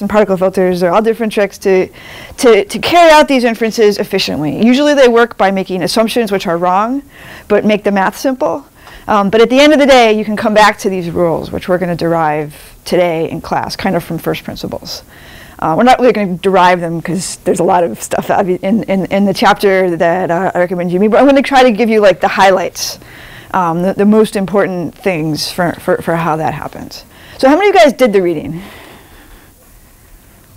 and particle filters. There are all different tricks to, to, to carry out these inferences efficiently. Usually they work by making assumptions which are wrong, but make the math simple. Um, but at the end of the day, you can come back to these rules, which we're going to derive today in class, kind of from first principles. Uh, we're not really going to derive them because there's a lot of stuff in, in, in the chapter that uh, I recommend you read, but I'm going to try to give you like the highlights, um, the, the most important things for, for, for how that happens. So how many of you guys did the reading?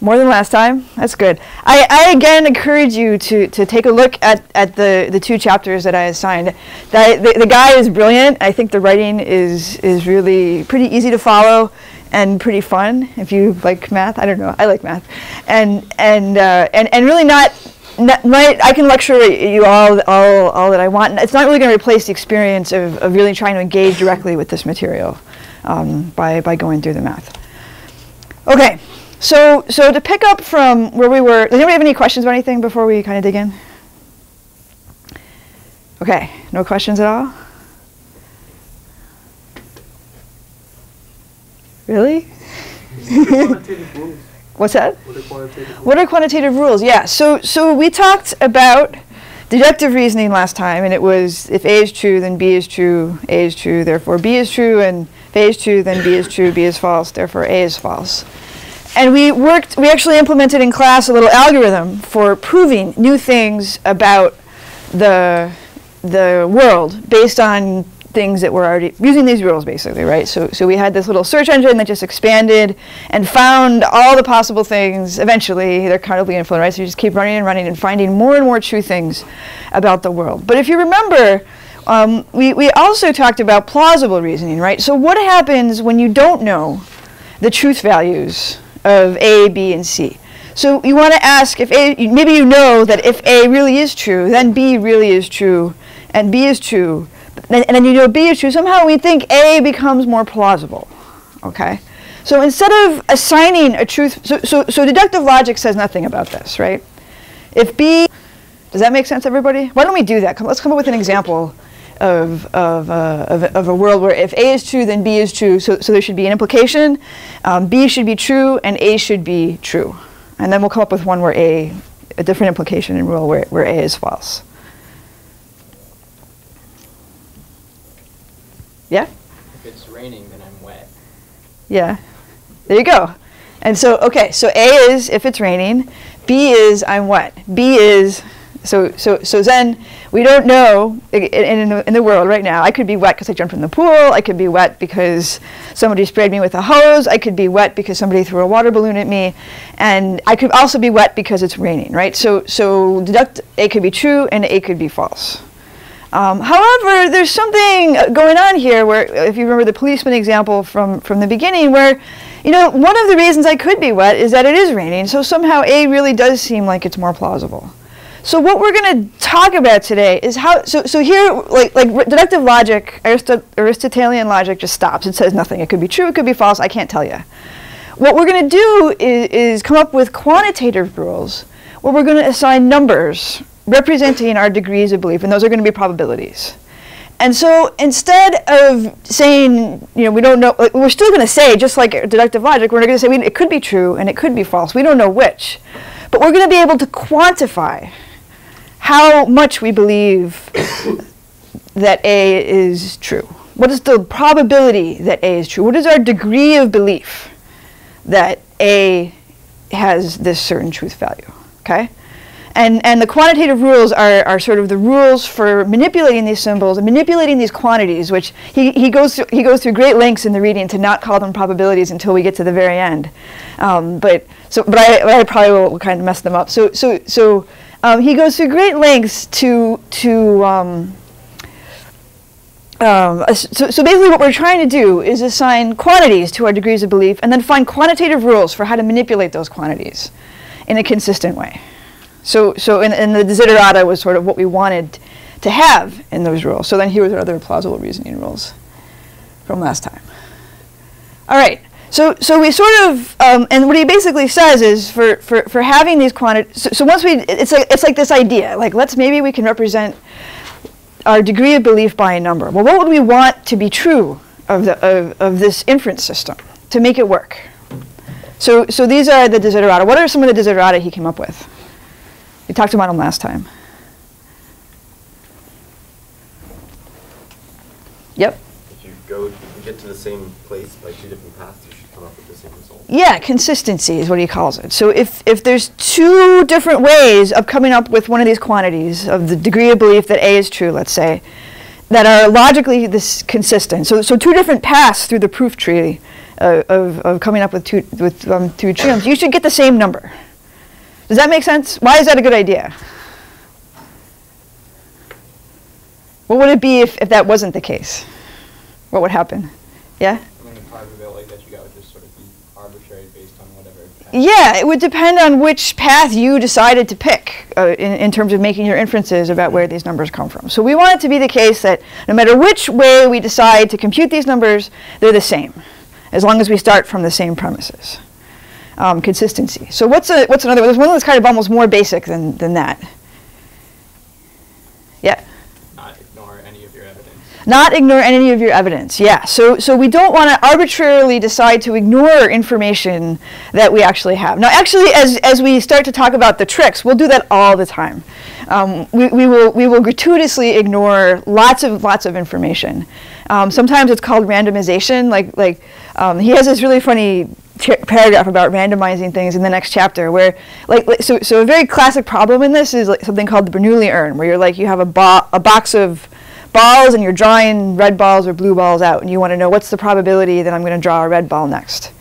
More than last time? That's good. I, I again encourage you to, to take a look at, at the, the two chapters that I assigned. The, the guy is brilliant. I think the writing is, is really pretty easy to follow and pretty fun if you like math. I don't know. I like math. And, and, uh, and, and really not, not my, I can lecture you all, all, all that I want. It's not really going to replace the experience of, of really trying to engage directly with this material um, by, by going through the math. Okay. So, so to pick up from where we were, does anybody have any questions about anything before we kind of dig in? Okay, no questions at all? Really? What's that? What are quantitative rules? What are quantitative rules? Yeah, so, so we talked about deductive reasoning last time, and it was if A is true, then B is true, A is true, therefore B is true, and if A is true, then B is true, B is false, therefore A is false. And we worked, we actually implemented in class a little algorithm for proving new things about the, the world based on things that were already using these rules basically, right? So, so we had this little search engine that just expanded and found all the possible things. Eventually, they're kind of influent, right? So you just keep running and running and finding more and more true things about the world. But if you remember, um, we, we also talked about plausible reasoning, right? So what happens when you don't know the truth values of A, B, and C. So you want to ask if A, maybe you know that if A really is true, then B really is true, and B is true, and, and then you know B is true. Somehow we think A becomes more plausible, okay? So instead of assigning a truth, so, so, so deductive logic says nothing about this, right? If B, does that make sense, everybody? Why don't we do that? Come, let's come up with an example of, of, uh, of, of, a world where if A is true, then B is true. So, so there should be an implication. Um, B should be true, and A should be true. And then we'll come up with one where A, a different implication and rule where, where A is false. Yeah? If it's raining, then I'm wet. Yeah. There you go. And so, okay, so A is if it's raining, B is I'm wet. B is so, so, so then we don't know in, in, the, in the world right now. I could be wet because I jumped in the pool. I could be wet because somebody sprayed me with a hose. I could be wet because somebody threw a water balloon at me. And I could also be wet because it's raining, right? So, so deduct A could be true and A could be false. Um, however, there's something going on here where, if you remember the policeman example from, from the beginning, where, you know, one of the reasons I could be wet is that it is raining. So somehow A really does seem like it's more plausible. So what we're going to talk about today is how, so, so here, like, like deductive logic, Aristot Aristotelian logic just stops. It says nothing. It could be true, it could be false, I can't tell you. What we're going to do is, is come up with quantitative rules where we're going to assign numbers representing our degrees of belief, and those are going to be probabilities. And so instead of saying, you know, we don't know, we're still going to say, just like deductive logic, we're going to say we, it could be true and it could be false. We don't know which. But we're going to be able to quantify how much we believe that A is true. What is the probability that A is true? What is our degree of belief that A has this certain truth value? Okay? And, and the quantitative rules are, are sort of the rules for manipulating these symbols and manipulating these quantities, which he, he, goes through, he goes through great lengths in the reading to not call them probabilities until we get to the very end. Um, but, so, but, I, I probably will, will kind of mess them up. So, so, so um, he goes through great lengths to, to um, um, so, so basically what we're trying to do is assign quantities to our degrees of belief and then find quantitative rules for how to manipulate those quantities in a consistent way. So, so in, in the desiderata was sort of what we wanted to have in those rules. So then here are other plausible reasoning rules from last time. All right. So, so we sort of, um, and what he basically says is for, for, for having these quantities, so, so, once we, it's like, it's like this idea, like let's, maybe we can represent our degree of belief by a number. Well, what would we want to be true of, the, of, of this inference system to make it work? So, so these are the desiderata. What are some of the desiderata he came up with? We talked about them last time. Yep. If you go, if you get to the same place by two different paths, you should come up with the same result. Yeah, consistency is what he calls it. So if, if there's two different ways of coming up with one of these quantities of the degree of belief that A is true, let's say, that are logically this consistent. So, so two different paths through the proof tree uh, of, of coming up with two with um, two triums, you should get the same number. Does that make sense? Why is that a good idea? What would it be if, if that wasn't the case? What would happen? Yeah? I mean, the probability that you got would just sort of be arbitrary based on whatever. path- Yeah, it would depend on which path you decided to pick uh, in, in terms of making your inferences about where these numbers come from. So we want it to be the case that no matter which way we decide to compute these numbers, they're the same, as long as we start from the same premises. Um, consistency. So what's, a, what's another, one? there's one that's kind of almost more basic than, than that. Yeah. Not ignore any of your evidence. Not ignore any of your evidence. Yeah. So so we don't want to arbitrarily decide to ignore information that we actually have. Now, actually, as as we start to talk about the tricks, we'll do that all the time. Um, we, we will we will gratuitously ignore lots of lots of information. Um, sometimes it's called randomization. Like like um, he has this really funny paragraph about randomizing things in the next chapter where like, like so so a very classic problem in this is like something called the Bernoulli urn where you're like you have a bo- a box of balls and you're drawing red balls or blue balls out and you want to know what's the probability that I'm going to draw a red ball next.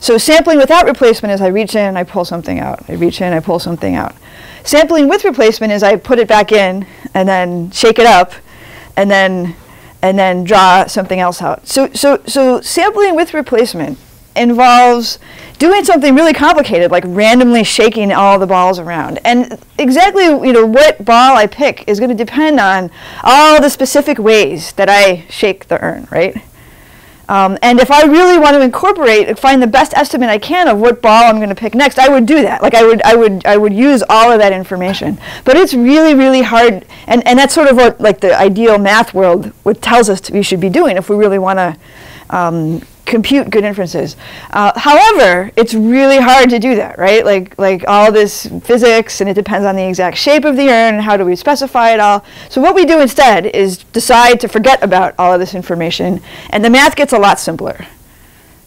So sampling without replacement is I reach in, I pull something out. I reach in, I pull something out. Sampling with replacement is I put it back in and then shake it up and then and then draw something else out. So so so sampling with replacement involves doing something really complicated like randomly shaking all the balls around. And exactly you know what ball i pick is going to depend on all the specific ways that i shake the urn right? Um, and if i really want to incorporate find the best estimate i can of what ball i'm going to pick next i would do that. Like i would i would i would use all of that information. But it's really really hard and, and that's sort of what like the ideal math world what tells us we should be doing if we really want to um, compute good inferences. Uh, however, it's really hard to do that, right? Like like all this physics, and it depends on the exact shape of the urn and how do we specify it all. So what we do instead is decide to forget about all of this information, and the math gets a lot simpler.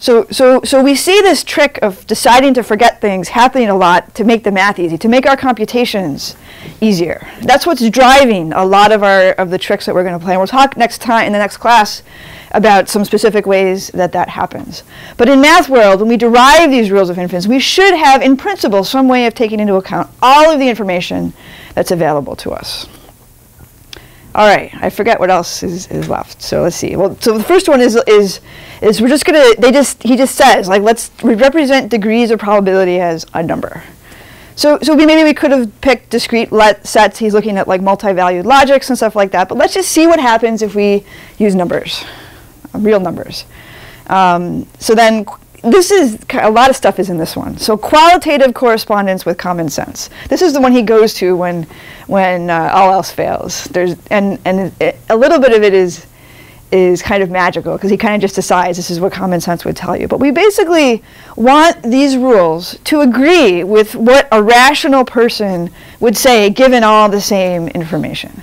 So, so, so we see this trick of deciding to forget things happening a lot to make the math easy, to make our computations easier. That's what's driving a lot of our of the tricks that we're going to play. And we'll talk next time in the next class about some specific ways that that happens. But in math world, when we derive these rules of inference, we should have, in principle, some way of taking into account all of the information that's available to us. All right, I forget what else is, is left. So let's see. Well, so the first one is is is we're just gonna. They just he just says like let's represent degrees of probability as a number. So so we, maybe we could have picked discrete let sets. He's looking at like multi-valued logics and stuff like that. But let's just see what happens if we use numbers, real numbers. Um, so then this is a lot of stuff is in this one. So qualitative correspondence with common sense. This is the one he goes to when when uh, all else fails. There's and and it, a little bit of it is is kind of magical because he kind of just decides this is what common sense would tell you. But we basically want these rules to agree with what a rational person would say given all the same information.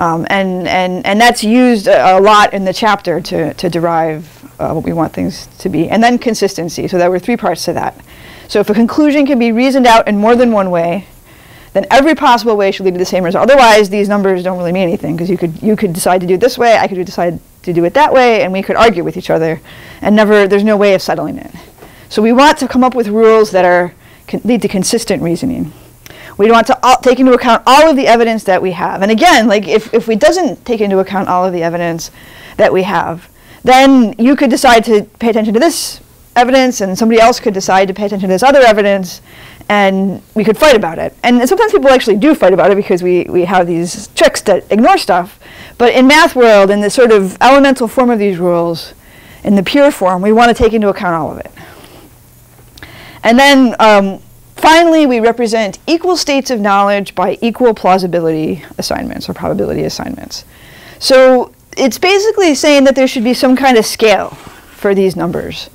Um, and, and, and that's used a, lot in the chapter to, to derive uh, what we want things to be. And then consistency. So there were three parts to that. So if a conclusion can be reasoned out in more than one way, then every possible way should lead to the same result. Otherwise, these numbers don't really mean anything because you could, you could decide to do it this way, I could decide to do it that way, and we could argue with each other, and never, there's no way of settling it. So we want to come up with rules that are, lead to consistent reasoning. We want to all, take into account all of the evidence that we have. And again, like if, if we doesn't take into account all of the evidence that we have, then you could decide to pay attention to this evidence and somebody else could decide to pay attention to this other evidence and we could fight about it. And sometimes people actually do fight about it because we, we have these tricks that ignore stuff. But in math world, in the sort of elemental form of these rules, in the pure form, we want to take into account all of it. And then um, finally, we represent equal states of knowledge by equal plausibility assignments or probability assignments. So it's basically saying that there should be some kind of scale for these numbers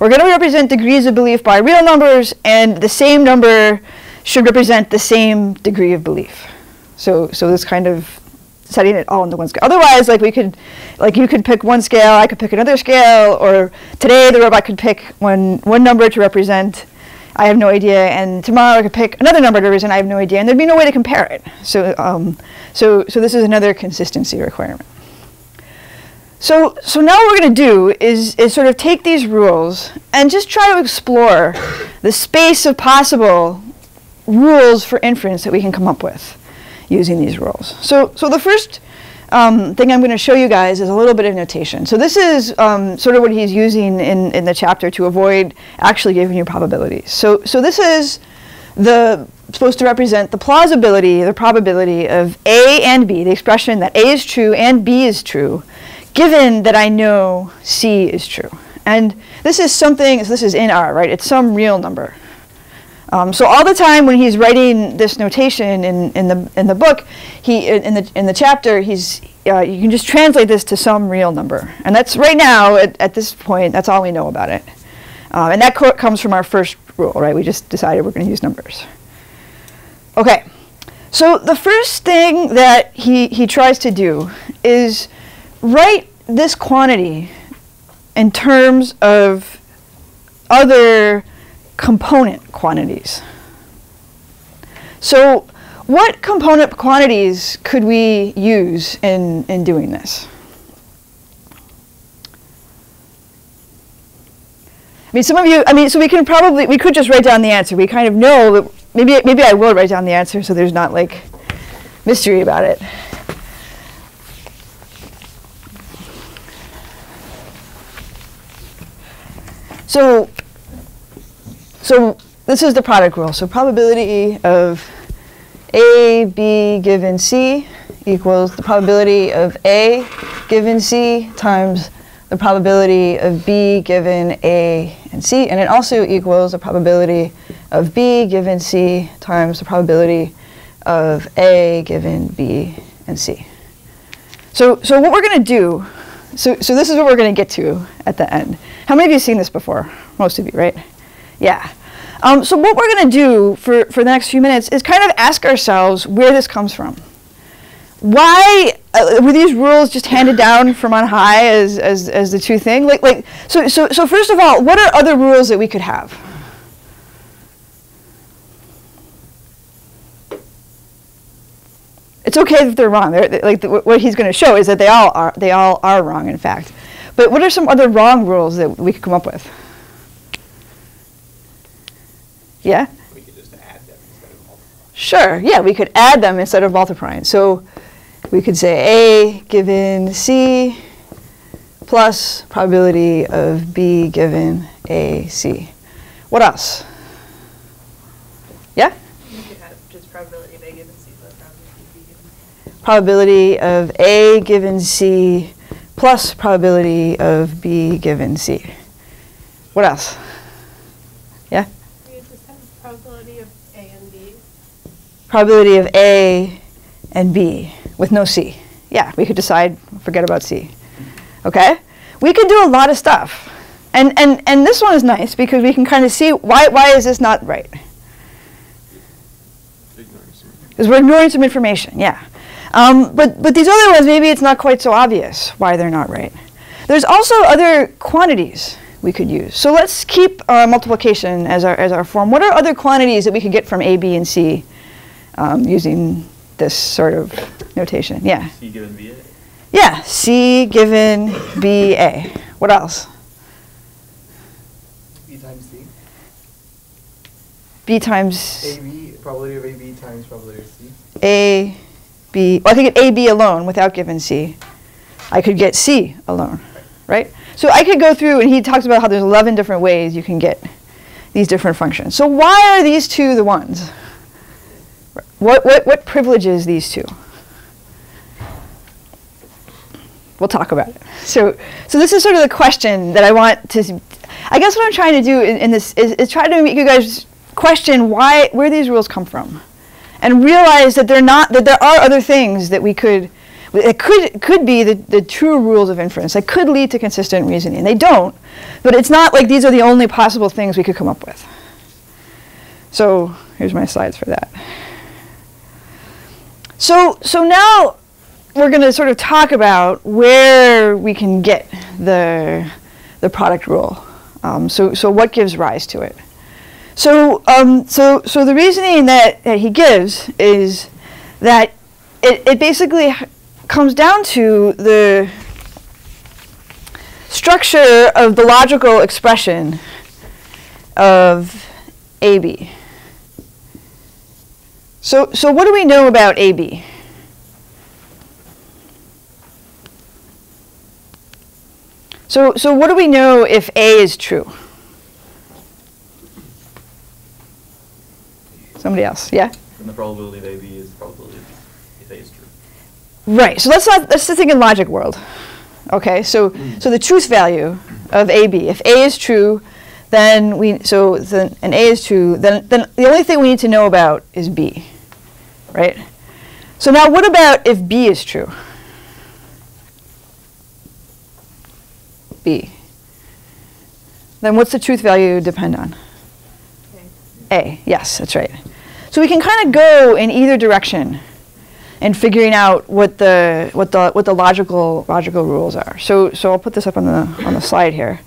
we're going to represent degrees of belief by real numbers, and the same number should represent the same degree of belief. So, so this kind of setting it all into one scale. Otherwise, like we could, like you could pick one scale, I could pick another scale, or today the robot could pick one one number to represent. I have no idea, and tomorrow I could pick another number to represent. I have no idea, and there'd be no way to compare it. So, um, so, so this is another consistency requirement. So, so now what we're going to do is, is sort of take these rules and just try to explore the space of possible rules for inference that we can come up with using these rules. So, so the first um, thing I'm going to show you guys is a little bit of notation. So this is um, sort of what he's using in, in the chapter to avoid actually giving you probabilities. So, so this is the supposed to represent the plausibility, the probability of A and B, the expression that A is true and B is true, given that I know C is true. And this is something, so this is in R, right? It's some real number. Um, so all the time when he's writing this notation in, in the in the book, he in the in the chapter, he's uh, you can just translate this to some real number, and that's right now at, at this point. That's all we know about it, um, and that co- comes from our first rule, right? We just decided we're going to use numbers. Okay, so the first thing that he he tries to do is write this quantity in terms of other component quantities. So what component quantities could we use in, in doing this? I mean, some of you, I mean, so we can probably, we could just write down the answer. We kind of know that, maybe, maybe I will write down the answer so there's not like mystery about it. So so this is the product rule. So probability of A, B given C equals the probability of A given C times the probability of B given A and C. And it also equals the probability of B given C times the probability of A given B and C. So, so what we're going to do, so, so this is what we're going to get to at the end. How many of you have seen this before? Most of you, right? Yeah. Um, so what we're going to do for, for the next few minutes is kind of ask ourselves where this comes from. Why uh, were these rules just handed down from on high as, as, as the two thing? Like, like, so, so, so first of all, what are other rules that we could have? It's okay if they're wrong. They're, like the, what he's going to show is that they all are they all are wrong, in fact. But what are some other wrong rules that we could come up with? Yeah? We could just add them instead of multiplying. Sure, yeah, we could add them instead of multiplying. So we could say A given C plus probability of B given AC. What else? Yeah? You could have just probability of A given C plus probability of B given C. Probability of A given C plus probability of B given C. What else? Yeah? You could just have probability of A and B. probability of A and B with no C. Yeah, we could decide, forget about C. Okay? We could do a lot of stuff. And, and, and this one is nice because we can kind of see why, why is this not right? Because we're ignoring some information, yeah. Um, but, but these other ones, maybe it's not quite so obvious why they're not right. There's also other quantities we could use. So let's keep uh, multiplication as our, as our form. What are other quantities that we could get from A, B, and C um, using this sort of notation? Yeah. C given B A. Yeah, C given B, A. What else? B times C. B times AB, probability of AB times probability of C. A, B. Well, I could get A, B alone without given C. I could get C alone, right? So I could go through, and he talks about how there's 11 different ways you can get these different functions. So why are these two the ones? What, what, what privileges these two? We'll talk about it. So, so this is sort of the question that I want to. I guess what I'm trying to do in, in this is, is try to make you guys question why, where these rules come from, and realize that they're not that there are other things that we could it could could be the, the true rules of inference that could lead to consistent reasoning. They don't, but it's not like these are the only possible things we could come up with. So here's my slides for that. So so now we're going to sort of talk about where we can get the the product rule. Um, so so what gives rise to it? So um, so so the reasoning that, that he gives is that it, it basically comes down to the structure of the logical expression of AB. So, so what do we know about AB? So, so what do we know if A is true? Somebody else, yeah? And the probability of AB is the probability if A is true. Right. So let's not let's just think in logic world. Okay. So hmm. so the truth value of AB. If A is true, then we so then and A is true. Then then the only thing we need to know about is B. Right. So now what about if B is true? B. Then what's the truth value depend on? A. Yes, that's right. So we can kind of go in either direction and figuring out what the what the what the logical logical rules are. So so I'll put this up on the on the slide here.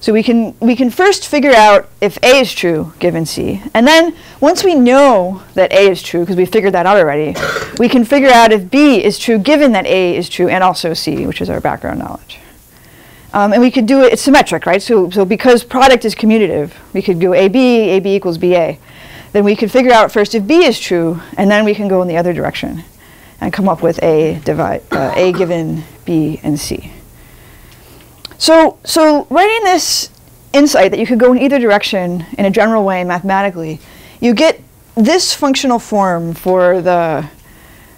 So we can we can first figure out if A is true given C, and then once we know that A is true because we figured that out already, we can figure out if B is true given that A is true and also C, which is our background knowledge. Um, and we could do it, it's symmetric, right? So, so because product is commutative, we could go AB, AB equals BA. Then we could figure out first if B is true, and then we can go in the other direction and come up with A divide, uh, A given B and C. So, so writing this insight that you could go in either direction in a general way mathematically, you get this functional form for the,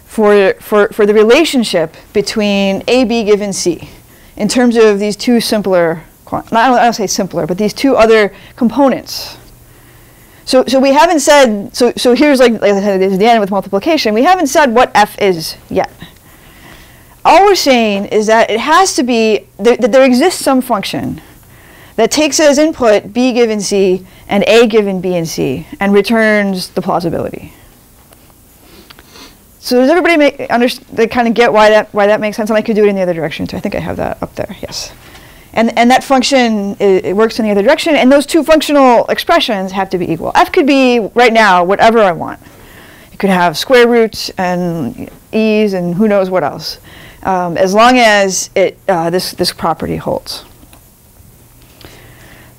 for, for, for the relationship between AB given C in terms of these two simpler—not I don't- I don't say simpler, but these two other components. So, so we haven't said, so, so here's like, like I said, the end with multiplication. We haven't said what f is yet. All we're saying is that it has to be, that there exists some function that takes as input b given c and a given b and c and returns the plausibility. So does everybody make, they kind of get why that, why that makes sense? And I could do it in the other direction too. I think I have that up there, yes. And, and that function, it, it works in the other direction, and those two functional expressions have to be equal. f could be, right now, whatever I want. It could have square roots and e's and who knows what else, um, as long as it, uh, this, this property holds.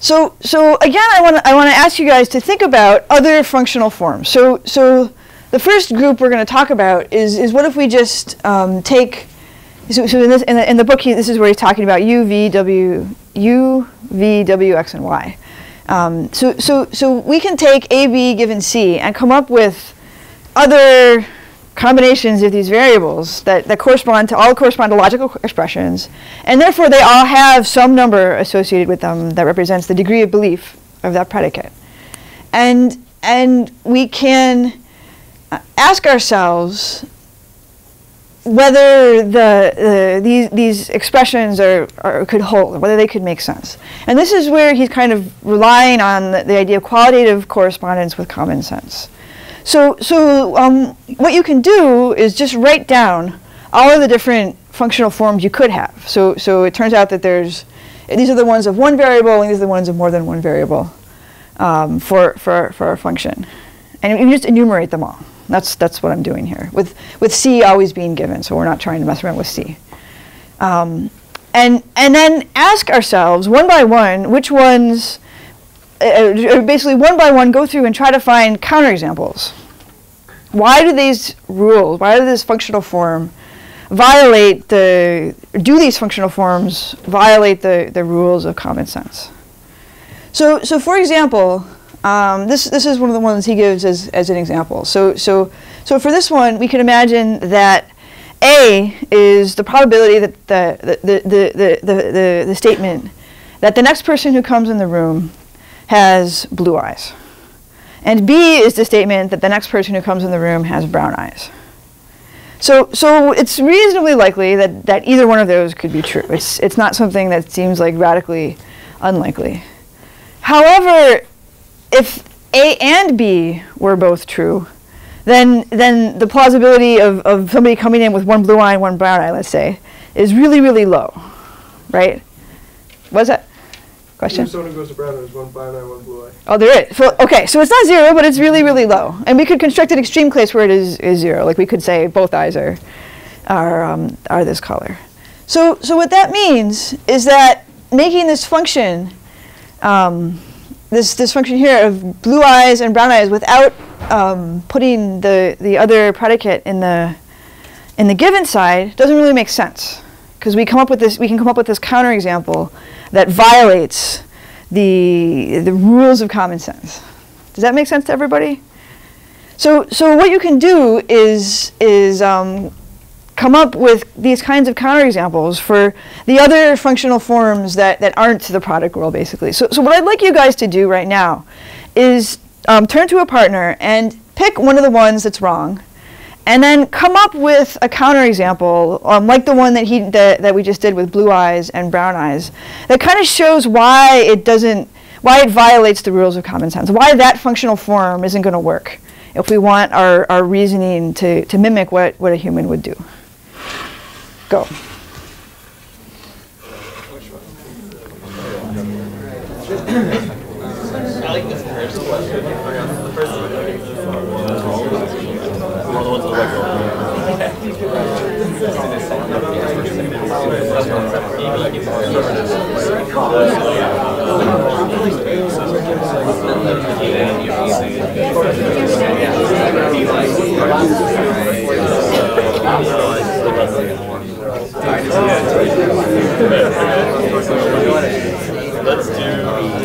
So, so again, I want to I want to ask you guys to think about other functional forms. So, so the first group we're going to talk about is, is what if we just um, take so, so in, this, in, the, in the book, he, this is where he's talking about u, v, w, u, v, w, x, and y. Um, so, so, so we can take a, b given c and come up with other combinations of these variables that, that correspond to all correspond to logical expressions, and therefore they all have some number associated with them that represents the degree of belief of that predicate. And, and we can uh, ask ourselves whether the, uh, these, these expressions are, are, could hold, whether they could make sense. And this is where he's kind of relying on the, the idea of qualitative correspondence with common sense. So, so um, what you can do is just write down all of the different functional forms you could have. So, so it turns out that there's, these are the ones of one variable, and these are the ones of more than one variable um, for, for, for a function. And you just enumerate them all. That's, that's what I'm doing here, with, with C always being given, so we're not trying to mess around with C. Um, and, and then ask ourselves, one by one, which ones, uh, uh, basically one by one, go through and try to find counterexamples. Why do these rules, why does this functional form violate the, do these functional forms violate the, the rules of common sense? So, so for example, um, this, this is one of the ones he gives as, as an example. So, so, so for this one, we can imagine that A is the probability that the, the, the, the, the, the, the statement that the next person who comes in the room has blue eyes. And B is the statement that the next person who comes in the room has brown eyes. So, so it's reasonably likely that, that either one of those could be true. It's, it's not something that seems like radically unlikely. However, if A and B were both true, then, then the plausibility of, of somebody coming in with one blue eye and one brown eye, let's say, is really, really low, right? What's that? Question? If someone goes to brown, there's one brown eye, one blue eye. Oh, there is. So, okay, so it's not zero, but it's really, really low. And we could construct an extreme case where it is, is zero. Like we could say both eyes are, are, um, are this color. So, so what that means is that making this function, um, this, this function here of blue eyes and brown eyes without um, putting the, the other predicate in the, in the given side doesn't really make sense. Because we come up with this, we can come up with this counterexample that violates the, the rules of common sense. Does that make sense to everybody? So, so what you can do is, is um, come up with these kinds of counterexamples for the other functional forms that, that aren't the product rule, basically. So, so what I'd like you guys to do right now is um, turn to a partner and pick one of the ones that's wrong, and then come up with a counterexample, um, like the one that he that, that we just did with blue eyes and brown eyes, that kind of shows why it doesn't, why it violates the rules of common sense, why that functional form isn't going to work if we want our, our reasoning to, to mimic what, what a human would do. Go. I like first Let's do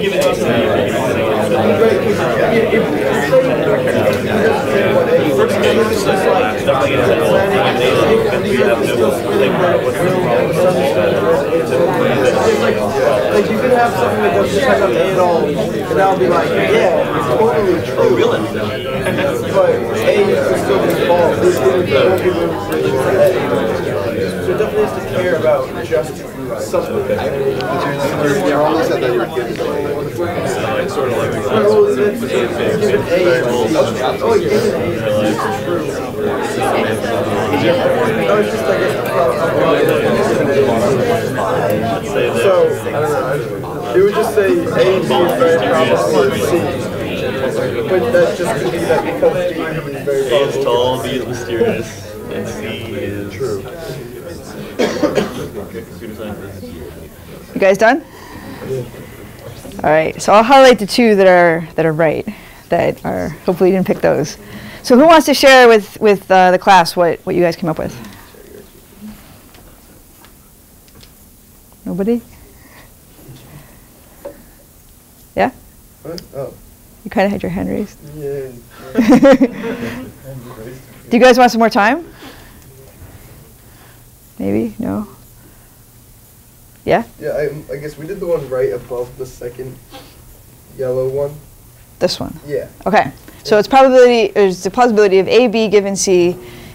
you could have something that all, and I'll be like, yeah, it's totally. But A is still definitely has to care about something. You almost said that you were kidding. Well, it's- it's given A is it's given A is true. No, it's just like a, so, I don't know, it would just say A B is very probable C. But that just could be that because B is very A is tall, B is mysterious, and C is. True. You guys done? All right. So I'll highlight the two that are that are right. That are hopefully you didn't pick those. So who wants to share with with uh, the class what what you guys came up with? Nobody? Yeah. What? Oh, You kind of had your hand raised. yeah. Do you guys want some more time? Maybe? No? Yeah? Yeah, I, I guess we did the one right above the second yellow one. This one. Yeah. Okay. So it's probability, there's the possibility of AB given C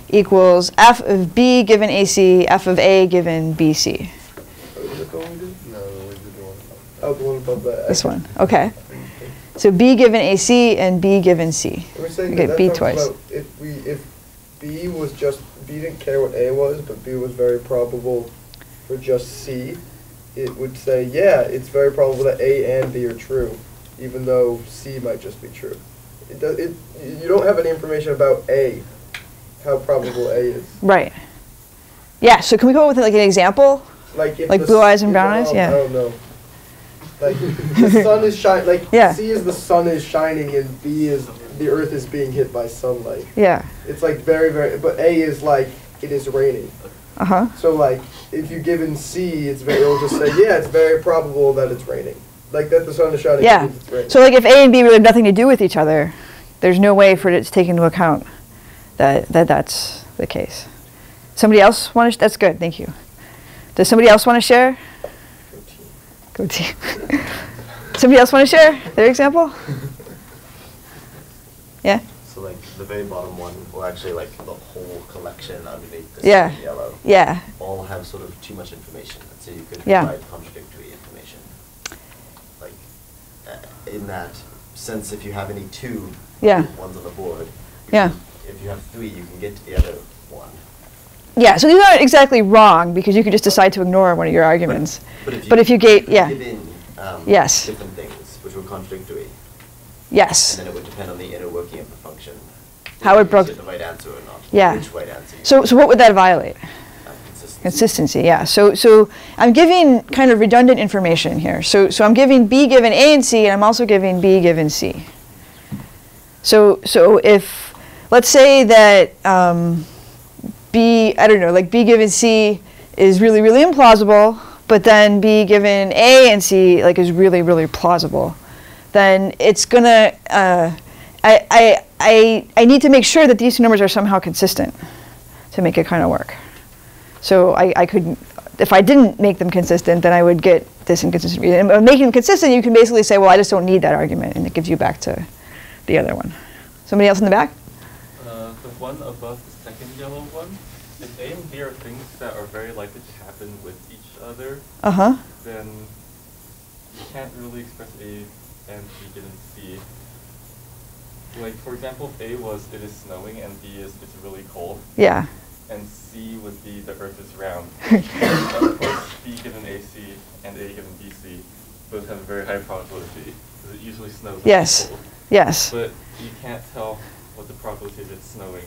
equals F of B given AC, F of A given BC. Oh, the one? No, we did the one. Oh, the one above that. This one. Okay. So B given AC and B given C. We're saying B twice. if we if B was just B didn't care what A was, but B was very probable for just C, it would say yeah, it's very probable that A and B are true, even though C might just be true. It does it. You don't have any information about A, how probable A is. Right. Yeah, so can we up with like an example? Like Like blue eyes and brown eyes? Yeah. I don't know. Like the sun is shining. Like Yeah. C is the sun is shining, and B is the Earth is being hit by sunlight. Yeah. It's like very, very, but A is like, it is raining. Uh huh. So like, if you given C, it's very, it'll just say, yeah, it's very probable that it's raining. like that the sun is shining. Yeah. means it's raining. So like if A and B really have nothing to do with each other, there's no way for it to take into account that, that that's the case. Somebody else want to, that's good, thank you. Does somebody else want to share? Go team. Somebody else want to share their example? Yeah? So like the very bottom one, or actually like the whole collection underneath this Yeah. yellow, Yeah. all have sort of too much information. So you could Yeah. provide contradictory information. Like uh, in that sense, if you have any two Yeah. ones on the board, Yeah. If you have three, you can get to the other one. Yeah, so these aren't exactly wrong because you could just decide to ignore one of your arguments. But if you, But if you gave, yeah, give in um, Yes. different things which were contradictory, yes. and then it would depend on the inner working of the. How it broke- the right answer or not. Yeah. Which right answer. So, so what would that violate? Uh, consistency. Consistency, yeah. So, so I'm giving kind of redundant information here. So, so I'm giving B given A and C, and I'm also giving B given C. So, so if, let's say that um, B, I don't know, like B given C is really, really implausible, but then B given A and C like is really, really plausible, then it's gonna, uh, I, I, I, I need to make sure that these two numbers are somehow consistent to make it kind of work. So I, I could, if I didn't make them consistent, then I would get this inconsistent. And by making them consistent, you can basically say, well, I just don't need that argument, and it gives you back to the other one. Somebody else in the back? Uh, the one above the second yellow one, if A and B are things that are very likely to happen with each other, Uh huh. then you can't really express A and B given C. Like, for example, A was it is snowing and B is it's really cold, Yeah. and C would be the earth is round. of course, B given AC and A given BC both have a very high probability, because it usually snows Yes. cold. Yes. But you can't tell what the probability of it snowing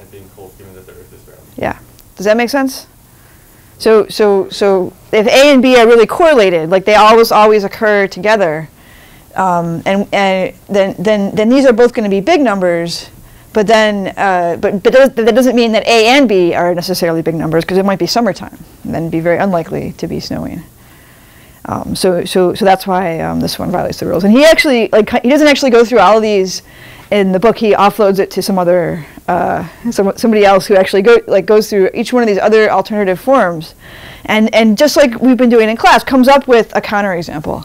and being cold given that the earth is round. Yeah. Does that make sense? So, so, so if A and B are really correlated, like they always, always occur together, um, and, and then, then, then these are both going to be big numbers, but then, uh, but, but that doesn't mean that A and B are necessarily big numbers because it might be summertime, and then be very unlikely to be snowing. Um, so, so, so that's why um, this one violates the rules. And he actually, like, he doesn't actually go through all of these in the book. He offloads it to some other, uh, some, somebody else who actually go, like, goes through each one of these other alternative forms, and and just like we've been doing in class, comes up with a counterexample.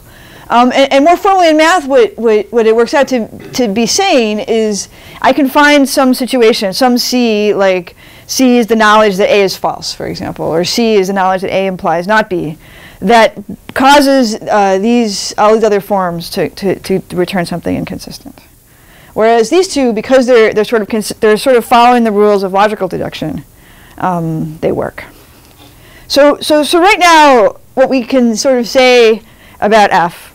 Um, and, and more formally in math, what, what, what it works out to, to be saying is I can find some situation, some C, like C is the knowledge that A is false, for example, or C is the knowledge that A implies not B, that causes uh, these, all these other forms to, to, to return something inconsistent. Whereas these two, because they're, they're, sort of they're sort of following the rules of logical deduction, um, they work. So, so, so right now, what we can sort of say about F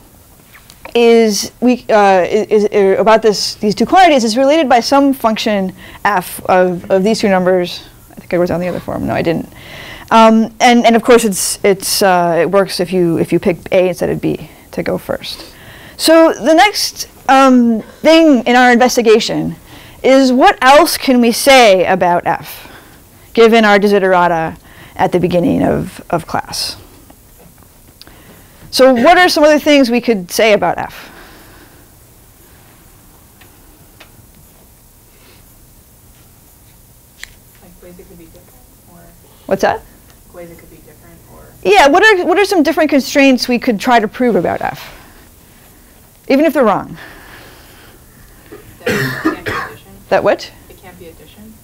is we uh, is, is er, about this these two quantities is related by some function f of, of these two numbers. I think I wrote down the other form. No, I didn't. Um, and and of course it's it's uh, it works if you if you pick a instead of b to go first. So the next um, thing in our investigation is what else can we say about f, given our desiderata at the beginning of, of class. So what are some other things we could say about f? Like ways it could be different, or What's that? ways it could be different, or Yeah, what are, what are some different constraints we could try to prove about f? Even if they're wrong. that it can't be addition. That what? It can't be addition.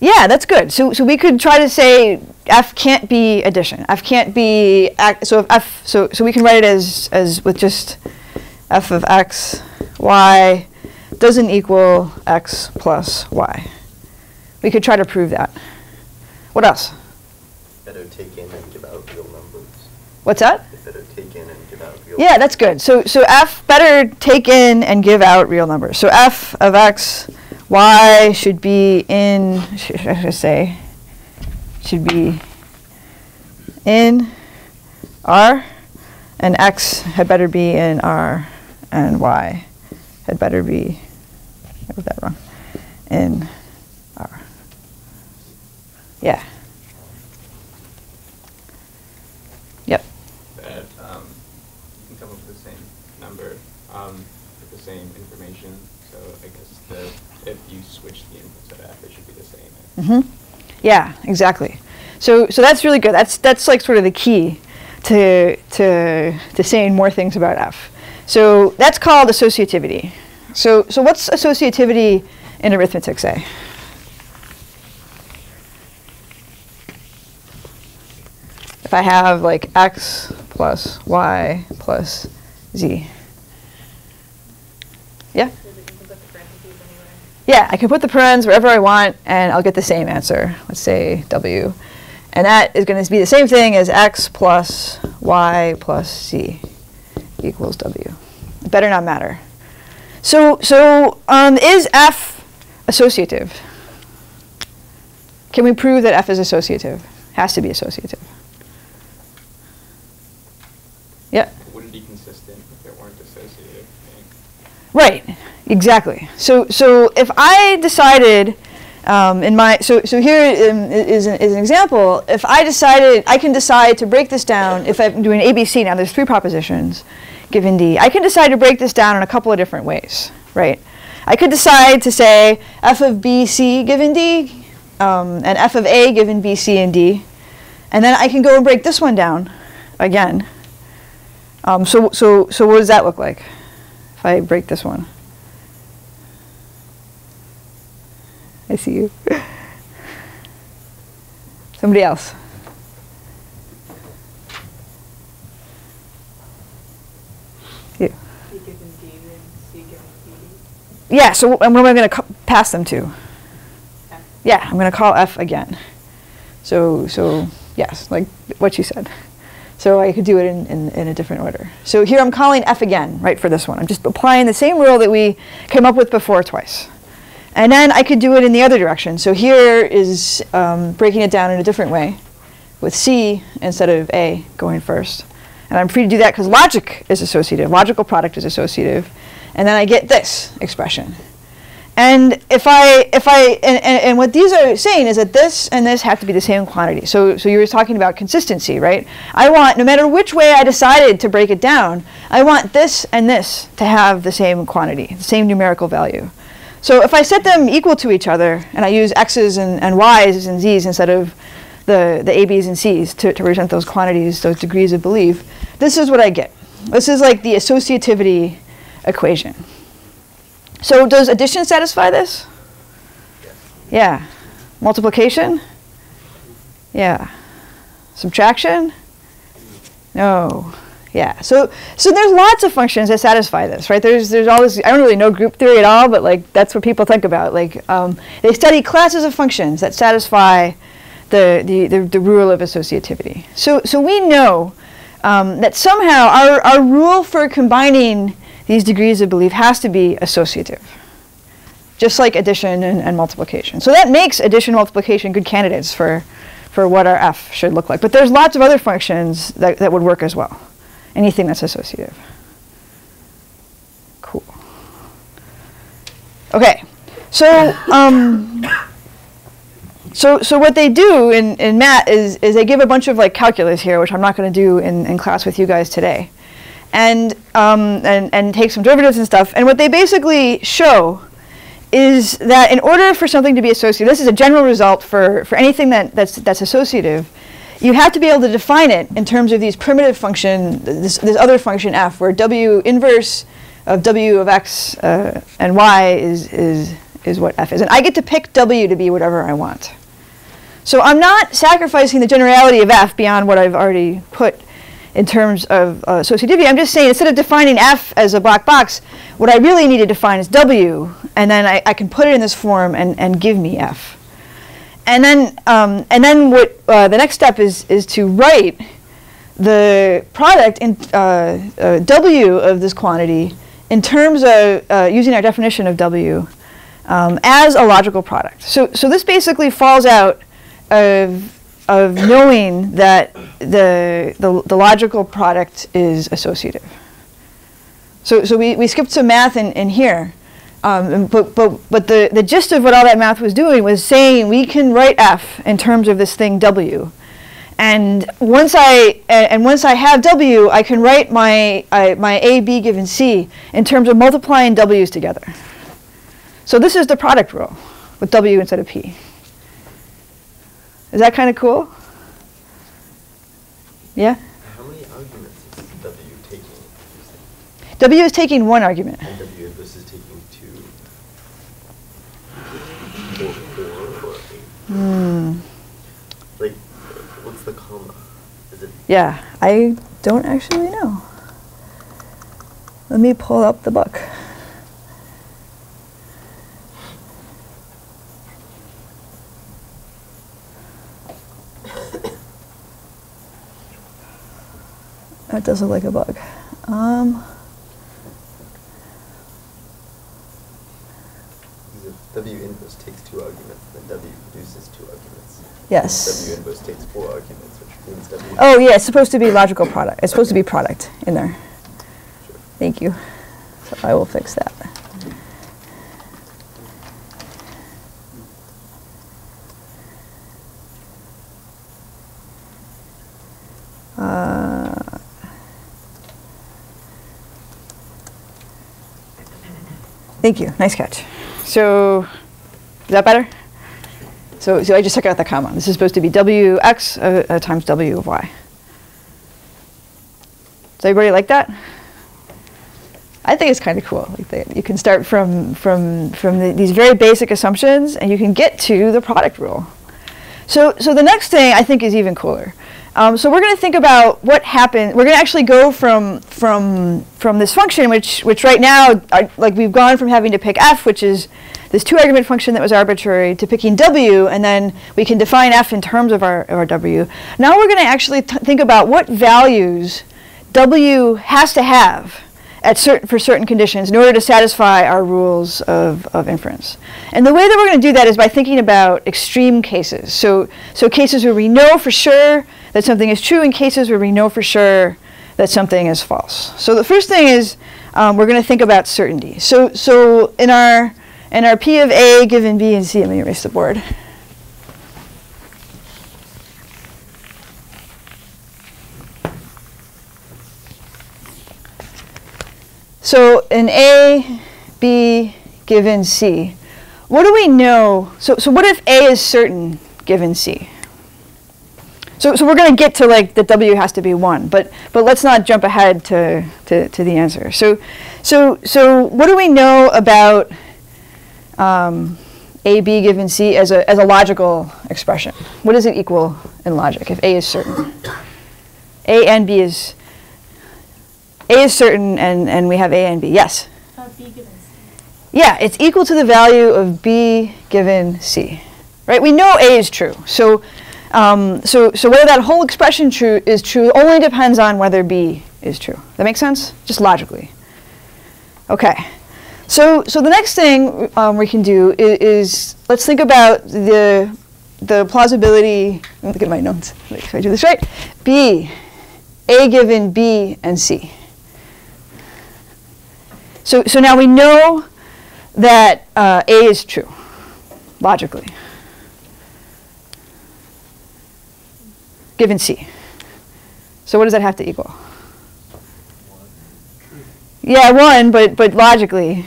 Yeah, that's good. So, so we could try to say f can't be addition. f can't be, so if f, so, so we can write it as, as with just f of x, y doesn't equal x plus y. We could try to prove that. What else? Better take in and give out real numbers. What's that? Better take in and give out real. Yeah, that's good. So, so f better take in and give out real numbers. So f of x, y should be in, should I should say, should be in R, and x had better be in R, and y had better be, I wrote that wrong, in R. Yeah. Yep. that um, you can come up with the same because the, if you switch the inputs of f, it should be the same. hmm Yeah, exactly. So, so that's really good. That's that's like sort of the key to to to saying more things about F. So that's called associativity. So, so what's associativity in arithmetic say? If I have like x plus y plus z. Yeah? So that you can put the parentheses anywhere. Yeah, I can put the parens wherever I want, and I'll get the same answer. Let's say w. And that is going to be the same thing as x plus y plus z equals w. It better not matter. So, so um, is f associative? Can we prove that f is associative? Has to be associative. Yeah. It wouldn't be consistent if it weren't associative? Right, exactly. So, so if I decided um, in my, so, so here um, is, an, is an example. If I decided, I can decide to break this down, if I'm doing ABC now, there's three propositions given D. I can decide to break this down in a couple of different ways, right? I could decide to say f of B, C given D, um, and f of A given B, C, and D. And then I can go and break this one down again. Um, so, so, so what does that look like? if I break this one. I see you. Somebody else. You. B given D and C given B. Yeah, so and what am I going to pass them to? F. Yeah, I'm going to call F again. So, so yes, like what you said. So I could do it in, in, in a different order. So here I'm calling F again, right, for this one. I'm just applying the same rule that we came up with before twice. And then I could do it in the other direction. So here is um, breaking it down in a different way with C instead of A going first. And I'm free to do that because logic is associative. Logical product is associative. And then I get this expression. And if I, if I, and, and, and what these are saying is that this and this have to be the same quantity. So, so you were talking about consistency, right? I want, no matter which way I decided to break it down, I want this and this to have the same quantity, the same numerical value. So if I set them equal to each other, and I use x's and, and y's and z's instead of the, the a, b's, and c's to, to represent those quantities, those degrees of belief, this is what I get. This is like the associativity equation. So does addition satisfy this? Yeah. Multiplication? Yeah. Subtraction? No. Yeah. So so there's lots of functions that satisfy this, right? There's there's all this I don't really know group theory at all, but like that's what people think about. Like um, they study classes of functions that satisfy the, the, the, the rule of associativity. So so we know um, that somehow our, our rule for combining these degrees of belief has to be associative, just like addition and, and multiplication. So that makes addition multiplication good candidates for, for what our f should look like. But there's lots of other functions that, that would work as well, anything that's associative. Cool. Okay, so um, so, so what they do in, in math is, is they give a bunch of like calculus here, which I'm not going to do in, in class with you guys today, and, um, and, and take some derivatives and stuff. And what they basically show is that in order for something to be associative, this is a general result for, for anything that, that's, that's associative, you have to be able to define it in terms of these primitive function, this, this other function f, where w inverse of w of x uh, and y is, is, is what f is. And I get to pick w to be whatever I want. So I'm not sacrificing the generality of f beyond what I've already put in terms of uh, associativity. I'm just saying instead of defining f as a black box, what I really need to define is w, and then I, I can put it in this form and, and give me f. And then, um, and then what uh, the next step is, is to write the product in uh, uh, w of this quantity in terms of uh, using our definition of w um, as a logical product. So, so this basically falls out of, of knowing that the, the, the logical product is associative. So, so we, we skipped some math in, in here. Um, but but, but the, the gist of what all that math was doing was saying we can write f in terms of this thing w. And once I and, once I have w, I can write my I, my a b given c in terms of multiplying w's together. So this is the product rule with W instead of P. Is that kind of cool? Yeah? How many arguments is W taking? W is taking one argument. And W this is taking two. Or four or Hmm. Like, what's the comma? Is it Yeah, I don't actually know. Let me pull up the book. That does look like a bug. Um, Because if W inverse takes two arguments, then W produces two arguments. Yes. W inverse takes four arguments, which means W. oh yeah, it's supposed to be logical product. It's supposed to be product in there. Thank you. So I will fix that. Uh, Thank you. Nice catch. So, is that better? So, so I just took out the comma. This is supposed to be wx uh, uh, times w of y. Does everybody like that? I think it's kind of cool. Like that you can start from from from the, these very basic assumptions, and you can get to the product rule. So, so the next thing I think is even cooler. Um, so we're going to think about what happened. We're going to actually go from from from this function, which which right now, like we've gone from having to pick f, which is this two argument function that was arbitrary, to picking w, and then we can define f in terms of our, of our w. Now we're going to actually think about what values w has to have at certain, for certain conditions in order to satisfy our rules of, of inference. And the way that we're going to do that is by thinking about extreme cases. So, so cases where we know for sure that something is true and cases where we know for sure that something is false. So the first thing is um, we're going to think about certainty. So, so in our in our P of A given B and C, let me erase the board. So in A, B given C, what do we know? So, so what if A is certain given C? So, so we're going to get to like the W has to be one, but but let's not jump ahead to, to, to the answer. So, so so what do we know about um, A B given C as a as a logical expression? What does it equal in logic if A is certain? A and B is A is certain, and and we have A and B. Yes. Uh, B given C. Yeah, it's equal to the value of b given c, right? We know a is true, so um, so so whether that whole expression true is true only depends on whether b is true. That makes sense, just logically. Okay, so so the next thing um, we can do is, is let's think about the the plausibility. Let me look at my notes. Make sure I do this right. B, a given b and c. So so now we know that uh, A is true, logically, given C. So what does that have to equal? Yeah, one, but but logically,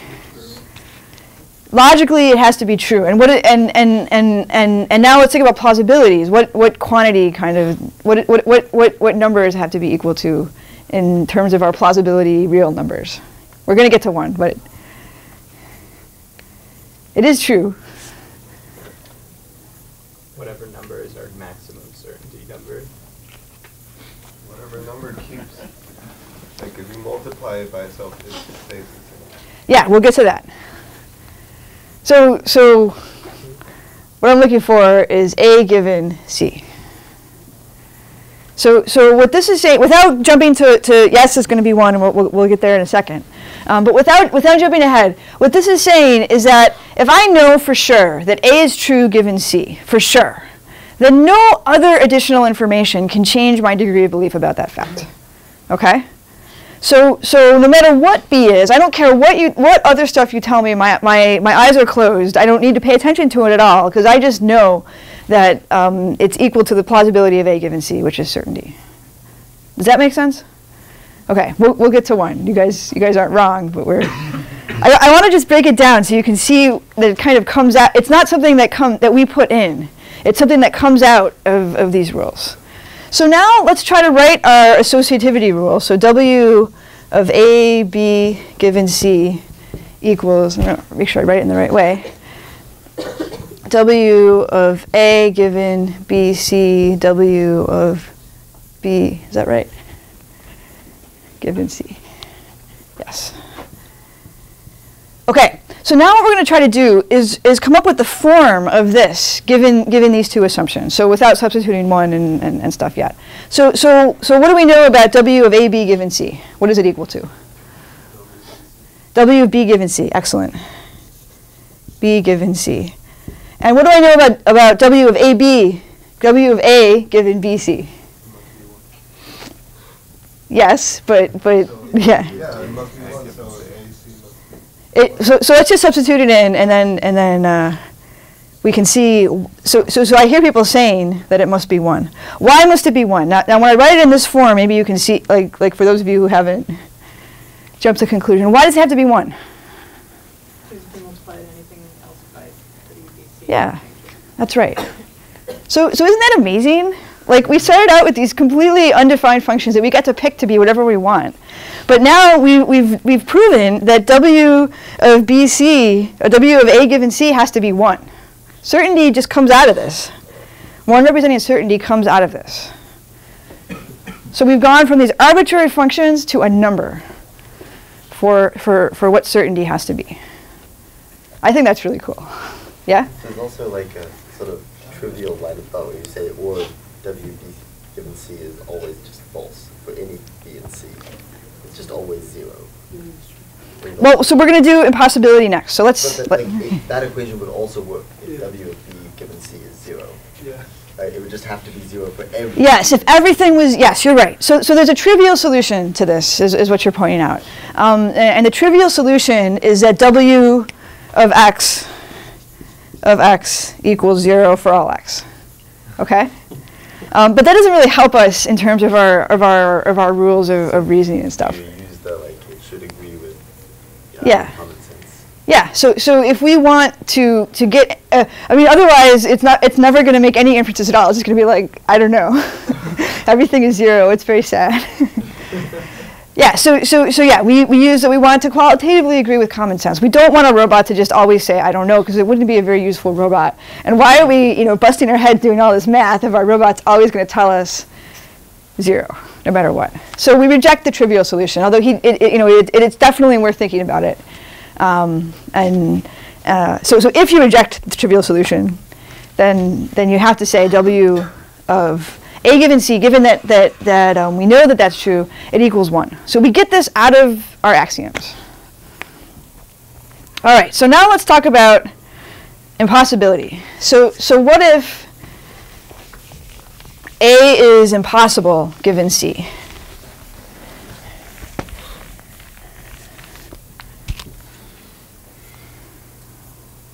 logically it has to be true. And what it, and, and and and and now let's think about plausibilities. What what quantity kind of what what what what what numbers have to be equal to in terms of our plausibility real numbers? We're going to get to one, but it is true. Whatever number is our maximum certainty number. Whatever number keeps, like if you multiply it by itself, it stays the same. Yeah, we'll get to that. So, so what I'm looking for is A given C. So, so what this is saying, without jumping to, to yes, it's going to be one, and we'll, we'll, we'll get there in a second. Um, but without, without jumping ahead, what this is saying is that if I know for sure that A is true given C, for sure, then no other additional information can change my degree of belief about that fact. Okay? So, so no matter what B is, I don't care what you, what other stuff you tell me. My, my, my eyes are closed. I don't need to pay attention to it at all because I just know that um, it's equal to the plausibility of A given C, which is certainty. Does that make sense? Okay, we'll, we'll get to one. You guys, you guys aren't wrong, but we're I, I want to just break it down so you can see that it kind of comes out. It's not something that come that we put in. It's something that comes out of, of these rules. So now let's try to write our associativity rule. So W of A, B given C equals, I'm gonna make sure I write it in the right way. W of A given B, C, W of B, is that right? Given C. Yes. Okay, so now what we're going to try to do is, is come up with the form of this, given, given these two assumptions, so without substituting one and, and, and stuff yet. So, so, so what do we know about W of AB given C? What is it equal to? W of B given C, excellent. B given C. And what do I know about, about W of AB, W of A given BC? Yes, but, but, yeah. Yeah, it must be one, so AC must be. It, so, so let's just substitute it in, and then and then uh, we can see. So, so so I hear people saying that it must be one. Why must it be one? Now, now when I write it in this form, maybe you can see, like like for those of you who haven't jumped to conclusion, why does it have to be one? Because if you multiply anything else by the UBC. Yeah, that's right. So so isn't that amazing? Like we started out with these completely undefined functions that we get to pick to be whatever we want. But now we, we've, we've proven that W of BC, or W of A given C has to be 1. Certainty just comes out of this. 1 representing certainty comes out of this. So we've gone from these arbitrary functions to a number for, for, for what certainty has to be. I think that's really cool. Yeah? There's also like a sort of trivial of thought where you say, or W B given C is always just false for any B and C. It's just always zero. Well, so we're going to do impossibility next. So let's. But let- that, like, it- that equation would also work if W of B given C is zero. Yeah. Right? It would just have to be zero for every. Yes, if everything was, yes, you're right. So, so there's a trivial solution to this, is, is what you're pointing out. Um, a- and, the trivial solution is that w of x of x equals zero for all x. Okay? Um, but that doesn't really help us in terms of our, of our, of our rules of, of reasoning and stuff. The like should agree with uh, Yeah. Yeah, so, so if we want to, to get, uh, I mean, otherwise it's not, it's never going to make any inferences at all. It's just going to be like, I don't know. Everything is zero. It's very sad. yeah, so, so, so yeah, we, we use that we want to qualitatively agree with common sense. We don't want a robot to just always say, I don't know, because it wouldn't be a very useful robot. And why are we, you know, busting our head doing all this math if our robot's always going to tell us zero, no matter what? So we reject the trivial solution, although he, it, it- you know, it, it's definitely worth thinking about it. Um, and uh, so, so if you reject the trivial solution, then then you have to say W of A given C, given that that that um, we know that that's true, it equals one. So we get this out of our axioms. All right. So now let's talk about impossibility. So so what if A is impossible given C?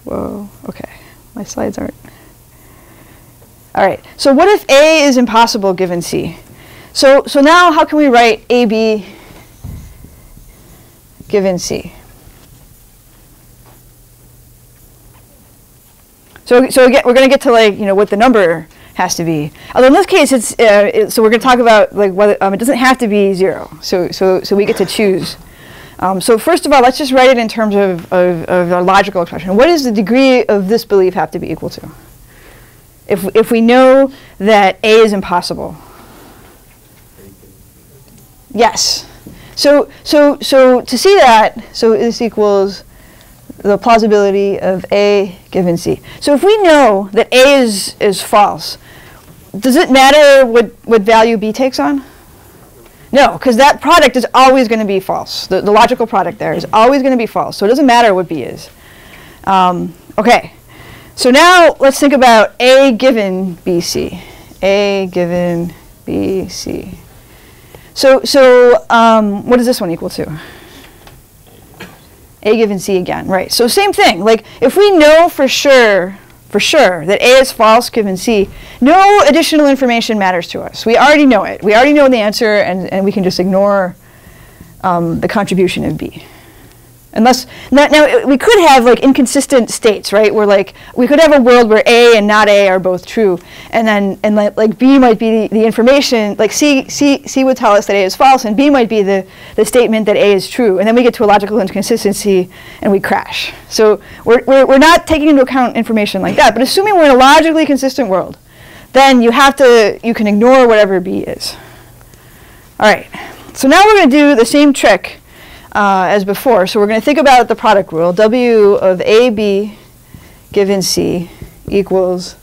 Whoa, okay. My slides aren't. All right, so what if A is impossible given C? So, so now how can we write AB given C? So, so again, we're going to get to like, you know, what the number has to be. Although in this case, it's, uh, it, so we're going to talk about like whether, um, it doesn't have to be zero. So, so, so we get to choose. Um, so first of all, let's just write it in terms of, of, of a logical expression. What does the degree of this belief have to be equal to? If, if we know that A is impossible. Yes. So, so, so to see that, so this equals the plausibility of A given C. So if we know that A is, is false, does it matter what, what value B takes on? No, because that product is always going to be false. The, the logical product there is always going to be false. So it doesn't matter what B is. Um, okay. So now let's think about A given BC. A given BC. So, so um, what is this one equal to? A given C again, right. So same thing. Like if we know for sure, for sure, that A is false given C, no additional information matters to us. We already know it. We already know the answer, and, and we can just ignore um, the contribution of B. Unless, now, now, we could have like inconsistent states, right? Where like, we could have a world where A and not A are both true. And then, and like, like B might be the, the information, like C, C, C would tell us that A is false, and B might be the, the statement that A is true. And then we get to a logical inconsistency and we crash. So we're, we're, we're not taking into account information like that. But assuming we're in a logically consistent world, then you have to, you can ignore whatever B is. All right, so now we're going to do the same trick uh, as before. So we're going to think about the product rule. W of AB given C equals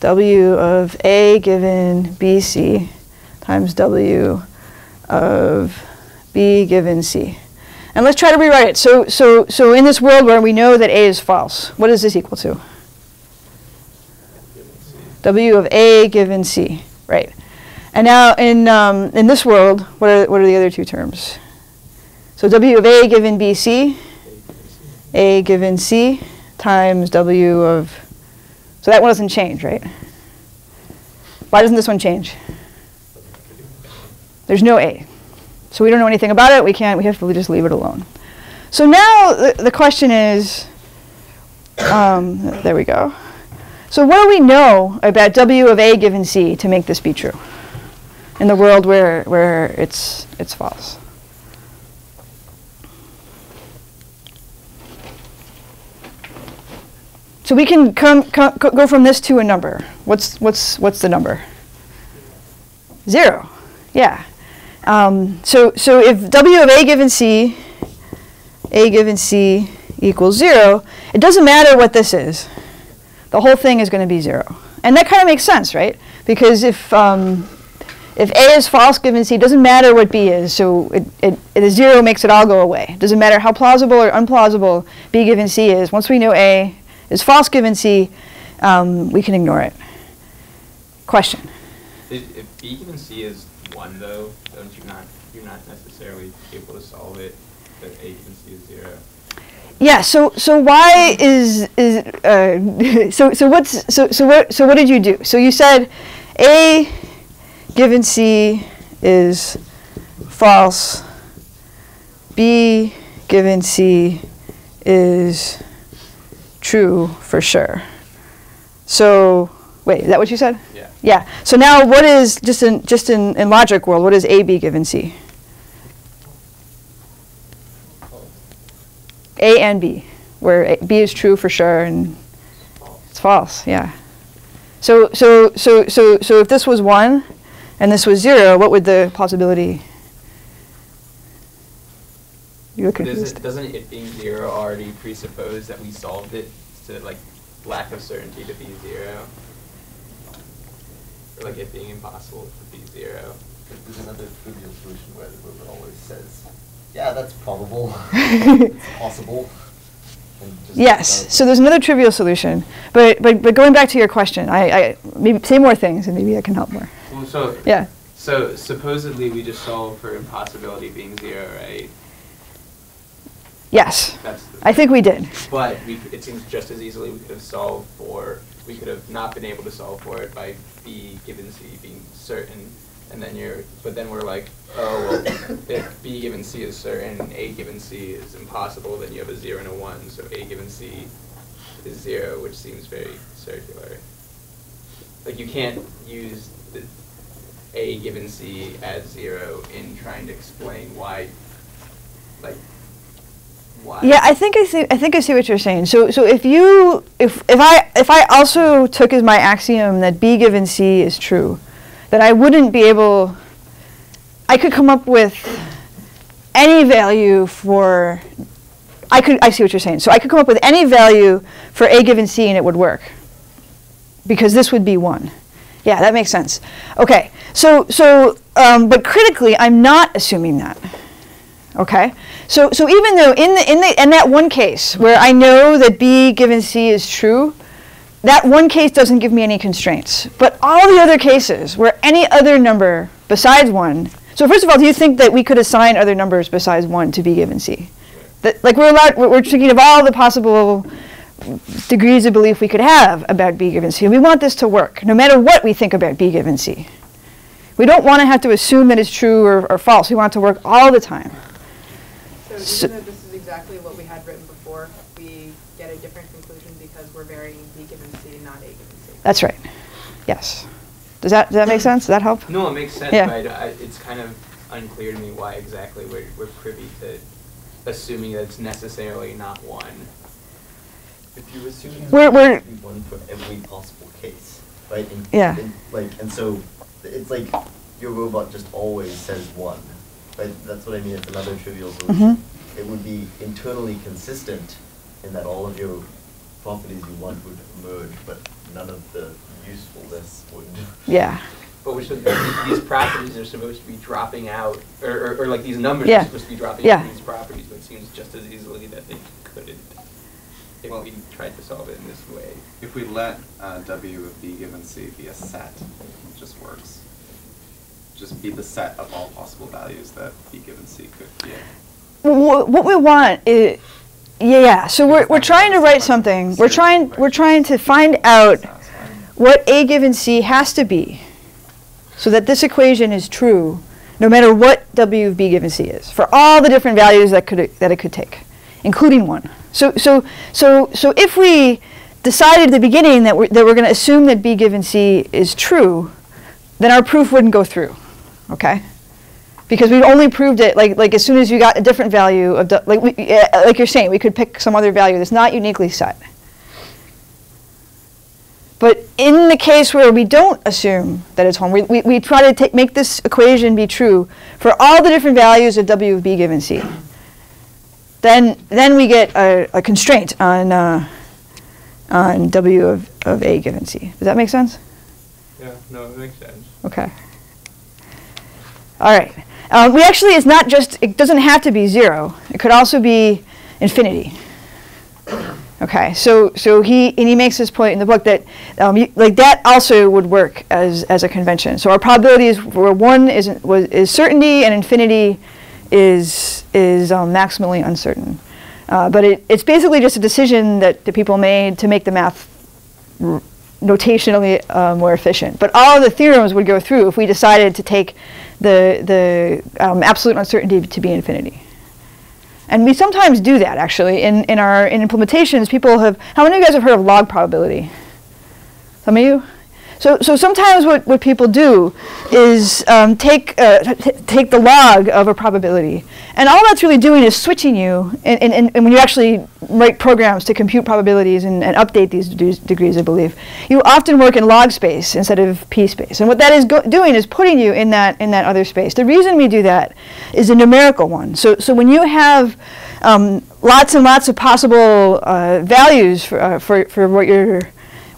W of A given BC times W of B given C. And let's try to rewrite it. So, so, so in this world where we know that A is false, what is this equal to? W of A given C, right. And now in, um, in this world, what are, what are the other two terms? So W of A given BC, A given C times W of, so that one doesn't change, right? Why doesn't this one change? There's no A. So we don't know anything about it. We can't, we have to just leave it alone. So now the, the question is, um, there we go. So what do we know about W of A given C to make this be true in the world where, where it's, it's false? So we can come, come, go from this to a number. What's, what's, what's the number? Zero. Yeah. Um, so, so if W of A given C, A given C equals zero, it doesn't matter what this is. The whole thing is going to be zero. And that kind of makes sense, right? Because if, um, if A is false given C, it doesn't matter what B is. So it, it, it, the zero makes it all go away. It doesn't matter how plausible or unplausible B given C is. Once we know A is false given C, um, we can ignore it. Question? If if B given C is one though, don't you not, you're not necessarily able to solve it, but A given C is zero. Yeah. So so why is is uh, so so what's so so what so what did you do? So you said A given C is false. B given C is true for sure. So wait, is that what you said? Yeah. Yeah. So now what is just in just in, in logic world, what is A B given C? A and B, where A, B is true for sure and it's false, yeah. So so so so so if this was one and this was zero, what would the possibility you were confused? Doesn't, doesn't it being zero already presuppose that we solved it to like lack of certainty to be zero? Or like it being impossible to be zero? There's another trivial solution where the ruler always says, yeah, that's probable, it's possible. Yes. So there's another trivial solution, but but but going back to your question, I, I maybe say more things and maybe I can help more. Well, so Yeah. So supposedly we just solve for impossibility being zero, right? Yes. I think we did. But we, it seems just as easily we could have solved for, we could have not been able to solve for it by B given C being certain, and then you're, but then we're like, oh, well, if B given C is certain, and A given C is impossible, then you have a zero and a one, so A given C is zero, which seems very circular. Like you can't use the A given C as zero in trying to explain why, like, Yeah, I think I see. I think I see what you're saying. So, so if you, if if I if I also took as my axiom that B given C is true, then I wouldn't be able. I could come up with any value for. I could. I see what you're saying. So I could come up with any value for A given C and it would work. Because this would be one. Yeah, that makes sense. Okay. So so, um, but critically, I'm not assuming that. Okay, so so even though in the in the in that one case where I know that B given C is true, that one case doesn't give me any constraints. But all the other cases where any other number besides one. So first of all, do you think that we could assign other numbers besides one to B given C? That like we're allowed we're, we're thinking of all the possible degrees of belief we could have about B given C. We want this to work, no matter what we think about B given C. We don't want to have to assume that it's true or, or false. We want it to work all the time. So So even though this is exactly what we had written before, we get a different conclusion because we're varying B given C, not A given C. That's right. Yes. Does that, does that make sense? Does that help? No, it makes sense, Yeah. but I, it's kind of unclear to me why exactly we're, we're privy to assuming that it's necessarily not one. If you assume We're- we're- it's one for every possible case, right? And- Yeah. and, Like, and so, it's like your robot just always says one, right? That's what I mean, it's another trivial solution. Mm-hmm. It would be internally consistent in that all of your properties you want would merge, but none of the usefulness would. Yeah. But we're these properties are supposed to be dropping out, or, or, or like these numbers Yeah. are supposed to be dropping Yeah. out of these properties, but it seems just as easily that they couldn't if Well- we tried to solve it in this way. If we let uh, W of B given C be a set, it just works. Just be the set of all possible values that B given C could be. Wh- What we want is, yeah, yeah. So we're, we're trying to write something. We're trying, we're trying to find out what A given C has to be so that this equation is true no matter what W of B given C is for all the different values that could that it could take, including one. So so so so if we decided at the beginning that we're, that we're going to assume that B given C is true, then our proof wouldn't go through. Okay? Because we've only proved it like like as soon as you got a different value of the, like we, like you're saying we could pick some other value that's not uniquely set. But in the case where we don't assume that it's home, we, we, we try to make this equation be true for all the different values of W of B given C. Then, then we get a, a constraint on, uh, on W of, of A given C. Does that make sense? Yeah, no, it makes sense. Okay. All right. Um, we actually, it's not just, it doesn't have to be zero. It could also be infinity. Okay, so so he and he makes this point in the book that um, you, like that also would work as as a convention. So our probability is where one is was is certainty and infinity is is um, maximally uncertain. Uh, but it, it's basically just a decision that the people made to make the math notationally uh, more efficient. But all of the theorems would go through if we decided to take the the um, absolute uncertainty to be infinity. And we sometimes do that actually in, in our in implementations. People have how many of you guys have heard of log probability? Some of you? So, so sometimes what, what people do is um, take, uh, take the log of a probability. And all that's really doing is switching you, and, and, and when you actually write programs to compute probabilities and, and update these degrees, of belief, you often work in log space instead of p space. And what that is doing is putting you in that, in that other space. The reason we do that is a numerical one. So, so when you have um, lots and lots of possible uh, values for, uh, for, for what you're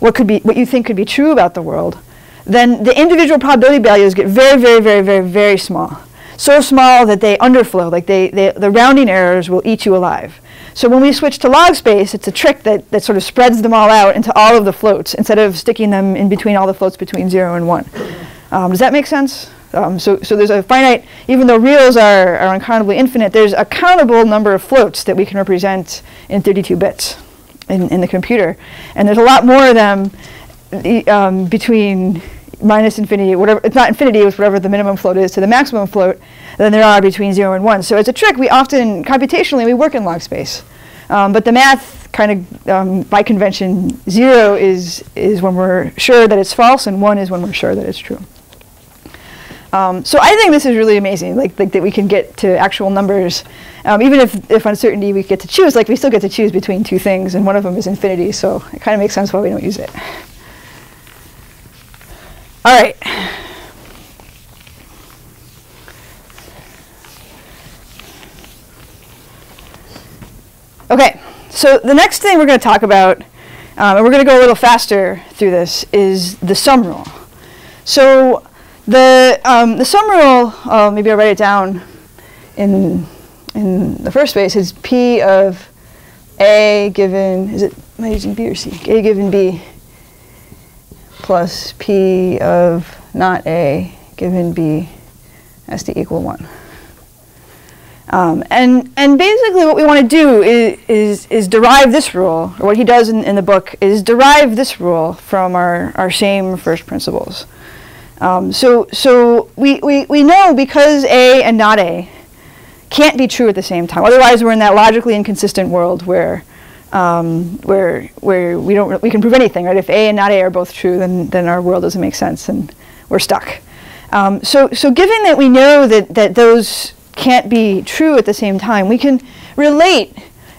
what could be what you think could be true about the world, then the individual probability values get very, very, very, very, very small. So small that they underflow, like they, they the rounding errors will eat you alive. So when we switch to log space, it's a trick that, that sort of spreads them all out into all of the floats instead of sticking them in between all the floats between zero and one. Um, does that make sense? Um, so, so there's a finite, even though reals are, are uncountably infinite, there's a countable number of floats that we can represent in 32 bits in, in the computer. And there's a lot more of them um, between minus infinity, whatever, it's not infinity, it's whatever the minimum float is to the maximum float, than there are between zero and one. So as a trick, we often, computationally, we work in log space. Um, but the math kind of, um, by convention, zero is, is when we're sure that it's false, and one is when we're sure that it's true. Um, so I think this is really amazing, like, like that we can get to actual numbers, um, even if, if uncertainty we get to choose, like we still get to choose between two things, and one of them is infinity, so it kind of makes sense why we don't use it. All right. Okay, so the next thing we're going to talk about, um, and we're going to go a little faster through this, is the sum rule. So the um, the sum rule, uh, maybe I'll write it down in in the first space, is p of a given is it am I using b or c? a given b plus p of not a given b has to equal one. Um, and and basically what we want to do is, is is derive this rule, or what he does in, in the book is derive this rule from our, our same first principles. Um, so so we, we, we know because A and not A can't be true at the same time. Otherwise, we're in that logically inconsistent world where, um, where, where we don't we can prove anything, right? If A and not A are both true, then then our world doesn't make sense, and we're stuck. Um, so so given that we know that that those can't be true at the same time, we can relate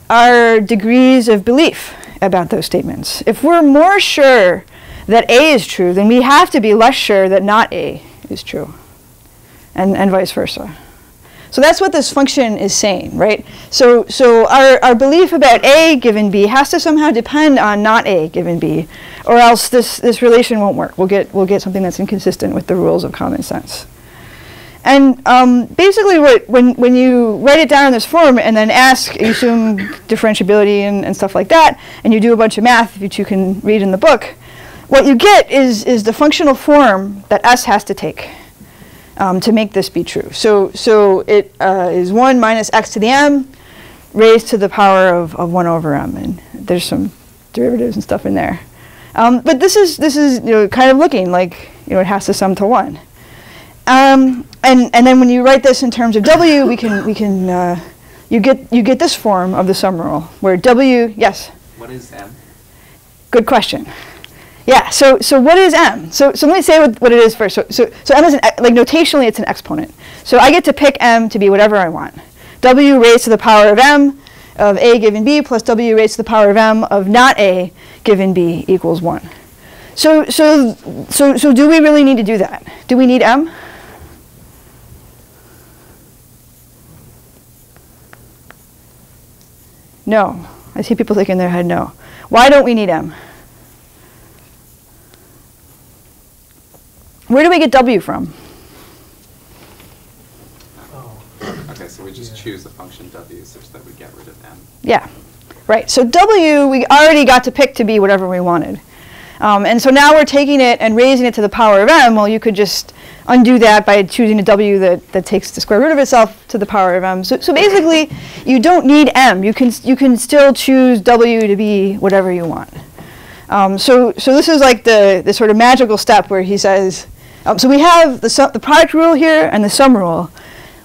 our degrees of belief about those statements. If we're more sure that A is true, then we have to be less sure that not A is true, and, and vice versa. So that's what this function is saying, right? So, so our, our belief about A given B has to somehow depend on not A given B, or else this, this relation won't work. We'll get, we'll get something that's inconsistent with the rules of common sense. And um, basically, what, when, when you write it down in this form and then ask, you assume differentiability and, and stuff like that, and you do a bunch of math, which you can read in the book, what you get is, is the functional form that S has to take um, to make this be true. So, so it uh, is 1 minus x to the m raised to the power of, of 1 over m. And there's some derivatives and stuff in there. Um, but this is, this is you know, kind of looking like you know, it has to sum to 1. Um, and, and then when you write this in terms of w, we can, we can uh, you, get, you get this form of the sum rule, where w, yes? What is m? Good question. Yeah, so, so what is m? So, so let me say what, what it is first. So, so, so m is, an, like notationally, it's an exponent. So I get to pick m to be whatever I want. w raised to the power of m of a given b plus w raised to the power of m of not a given b equals 1. So, so, so, so do we really need to do that? Do we need m? No. I see people thinking in their head no. Why don't we need m? Where do we get w from? Okay, so we just choose the function w such that we get rid of m. Yeah, right. So w, we already got to pick to be whatever we wanted. Um, and so now we're taking it and raising it to the power of m. Well, you could just undo that by choosing a w that, that takes the square root of itself to the power of m. So, so basically, you don't need m. You can, you can still choose w to be whatever you want. Um, so, so this is like the, the sort of magical step where he says, um, so we have the, the product rule here and the sum rule,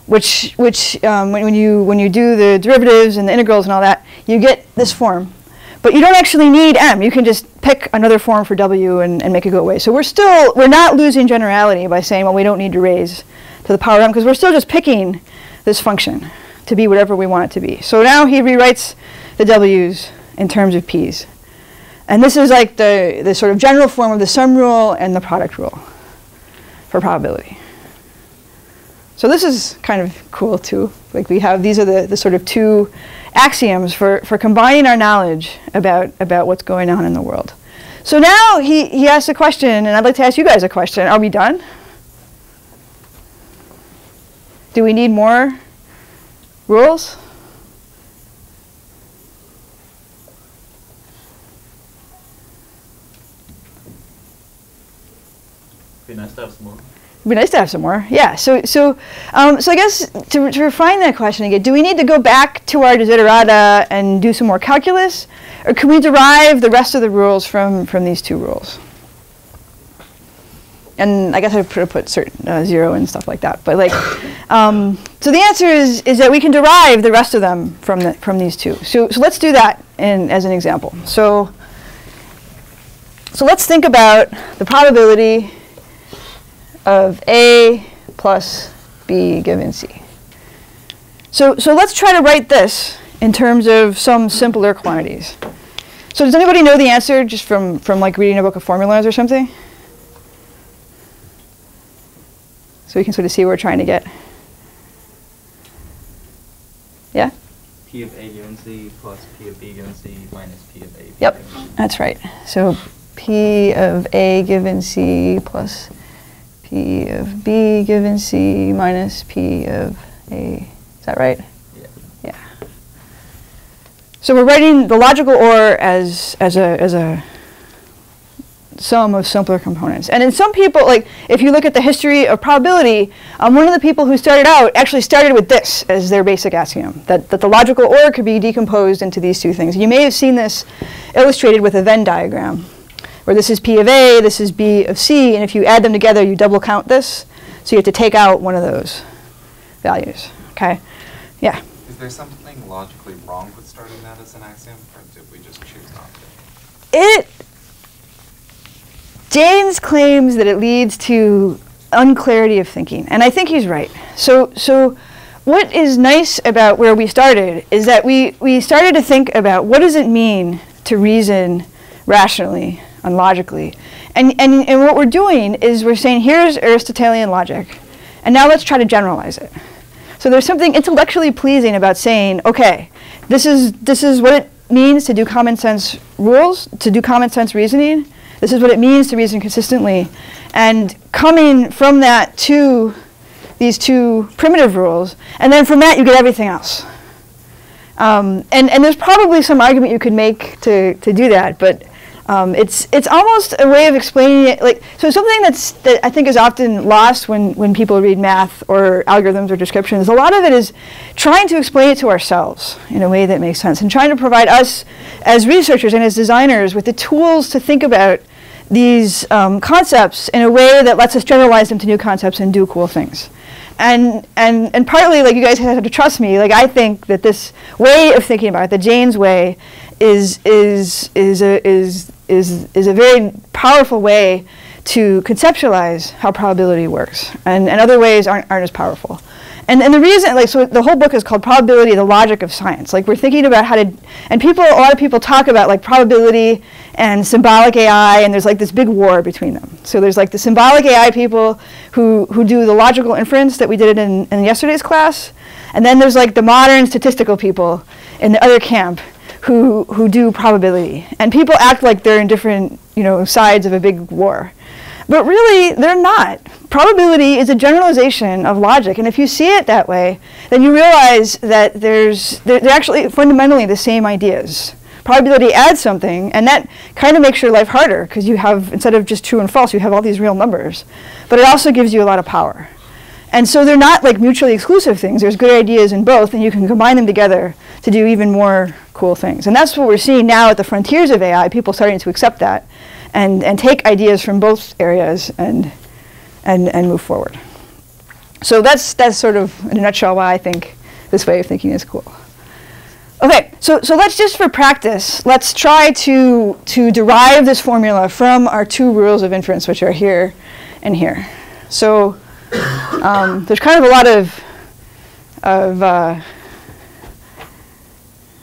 which, which um, when, when, you, when you do the derivatives and the integrals and all that, you get this form. But you don't actually need m. You can just pick another form for w and, and make it go away. So we're still, we're not losing generality by saying, well, we don't need to raise to the power of m, because we're still just picking this function to be whatever we want it to be. So now he rewrites the w's in terms of p's. And this is like the, the sort of general form of the sum rule and the product rule for probability. So this is kind of cool too. Like we have, these are the, the sort of two axioms for, for combining our knowledge about, about what's going on in the world. So now he, he asks a question, and I'd like to ask you guys a question. Are we done? Do we need more rules? Be nice to have some more. It'd be nice to have some more. Yeah. So, so, um, so I guess to, to refine that question again, do we need to go back to our desiderata and do some more calculus, or can we derive the rest of the rules from from these two rules? And I guess I put put certain uh, zero and stuff like that. But like, um, so the answer is is that we can derive the rest of them from the, from these two. So so let's do that in as an example. So. So let's think about the probability of A plus B given C. So, so let's try to write this in terms of some simpler quantities. So does anybody know the answer just from, from like reading a book of formulas or something? So we can sort of see where we're trying to get. Yeah? P of A given C plus P of B given C minus P of A. Yep, given C. that's right. So P of A given C plus P of B given C minus P of A. Is that right? Yeah. Yeah. So we're writing the logical OR as, as, a, as a sum of simpler components. And in some people, like if you look at the history of probability, um, one of the people who started out actually started with this as their basic axiom, that, that the logical OR could be decomposed into these two things. You may have seen this illustrated with a Venn diagram, where this is P of A, this is B of C, and if you add them together, you double count this. So you have to take out one of those values, okay? Yeah. Is there something logically wrong with starting that as an axiom, or did we just choose not to? It Jaynes claims that it leads to unclarity of thinking, and I think he's right. So, so what is nice about where we started is that we, we started to think about what does it mean to reason rationally and logically. And, and, and what we're doing is we're saying, here's Aristotelian logic, and now let's try to generalize it. So there's something intellectually pleasing about saying, okay, this is, this is what it means to do common sense rules, to do common sense reasoning. This is what it means to reason consistently. And coming from that to these two primitive rules, and then from that you get everything else. Um, and, and there's probably some argument you could make to, to do that, but um, it's, it's almost a way of explaining it. Like, so something that's, that I think is often lost when, when people read math or algorithms or descriptions, a lot of it is trying to explain it to ourselves in a way that makes sense and trying to provide us as researchers and as designers with the tools to think about these um, concepts in a way that lets us generalize them to new concepts and do cool things. And, and, and partly, like you guys have to trust me, like I think that this way of thinking about it, the Jaynes' way, is, is, is, a, is, is, is a very powerful way to conceptualize how probability works. And, and other ways aren't, aren't as powerful. And, and the reason, like, so the whole book is called Probability, the Logic of Science. Like, we're thinking about how to, and people, a lot of people talk about, like, probability and symbolic AI, and there's, like, this big war between them. So there's, like, the symbolic AI people who, who do the logical inference that we did in, in yesterday's class, and then there's, like, the modern statistical people in the other camp who, who do probability. And people act like they're in different, you know, sides of a big war. But really, they're not. Probability is a generalization of logic, and if you see it that way, then you realize that there's, they're, they're actually fundamentally the same ideas. Probability adds something, and that kind of makes your life harder, because you have, instead of just true and false, you have all these real numbers. But it also gives you a lot of power. And so they're not like mutually exclusive things. There's good ideas in both, and you can combine them together to do even more cool things. And that's what we're seeing now at the frontiers of AI, people starting to accept that and, and take ideas from both areas and, and, and move forward. So that's, that's sort of, in a nutshell, why I think this way of thinking is cool. Okay, so, so let's just for practice, let's try to, to derive this formula from our two rules of inference, which are here and here. So um, there's kind of a lot of, of uh,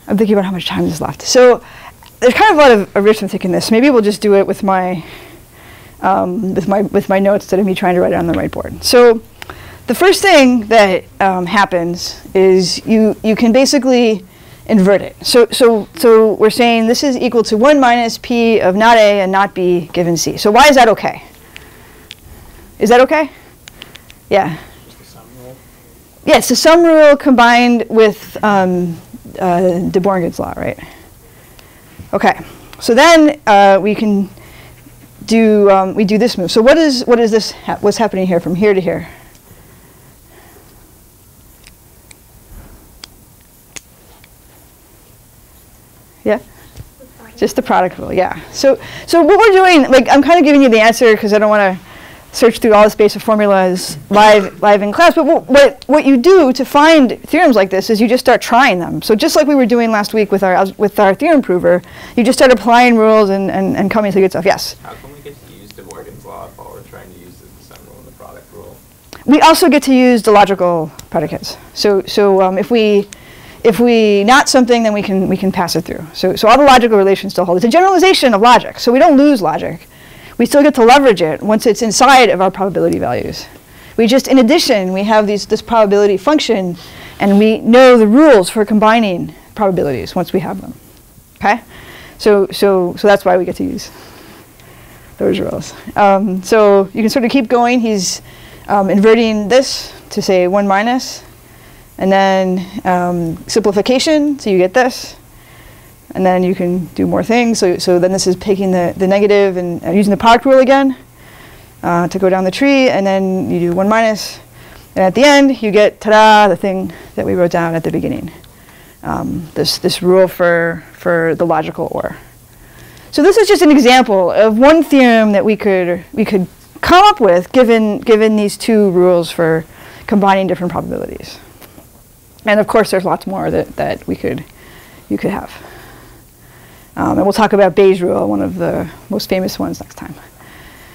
I'm thinking about how much time is left. So there's kind of a lot of arithmetic in this. Maybe we'll just do it with my, um, with my, with my notes instead of me trying to write it on the whiteboard. So the first thing that um, happens is you, you can basically invert it. So, so, so we're saying this is equal to 1 minus p of not a and not b given c. So why is that okay? Is that okay? Yeah. Just the sum rule. Yes, the sum rule combined with um, uh, de Morgan's law, right? Okay, so then uh, we can do um, we do this move. So what is what is this? Ha what's happening here from here to here? Yeah, just the product rule. Yeah. So so what we're doing, like I'm kind of giving you the answer because I don't want to search through all the space of formulas live, live in class. But what, what, you do to find theorems like this is you just start trying them. So just like we were doing last week with our, with our theorem prover, you just start applying rules and, and, and coming to good stuff. Yes? How can we get to use De Morgan's law while we're trying to use the sum rule and the product rule? We also get to use the logical predicates. So, so um, if we if we not something, then we can we can pass it through. So, so all the logical relations still hold. It's a generalization of logic, so we don't lose logic we still get to leverage it once it's inside of our probability values. We just, in addition, we have these, this probability function, and we know the rules for combining probabilities once we have them. Okay? So, so, so that's why we get to use those rules. Um, so you can sort of keep going. He's um, inverting this to say 1 minus, and then um, simplification, so you get this and then you can do more things. So, so then this is taking the, the negative and uh, using the product rule again uh, to go down the tree, and then you do 1 minus, and at the end you get, ta-da, the thing that we wrote down at the beginning. Um, this, this rule for, for the logical OR. So this is just an example of one theorem that we could, we could come up with given, given these two rules for combining different probabilities. And of course, there's lots more that, that we could, you could have. Um, and we'll talk about Bayes' rule, one of the most famous ones next time.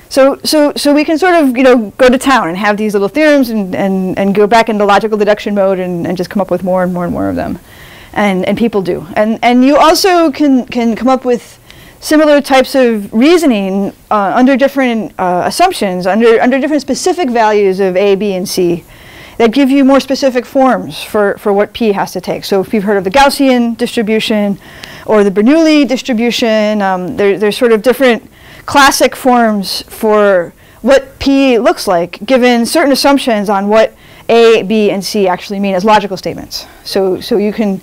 So, so, so we can sort of, you know, go to town and have these little theorems and, and, and go back into logical deduction mode and, and just come up with more and more and more of them. And, and people do. And, and you also can, can come up with similar types of reasoning uh, under different uh, assumptions, under, under different specific values of A, B, and C that give you more specific forms for, for what P has to take. So if you've heard of the Gaussian distribution or the Bernoulli distribution, um, there, there's sort of different classic forms for what P looks like given certain assumptions on what A, B, and C actually mean as logical statements. So, so you can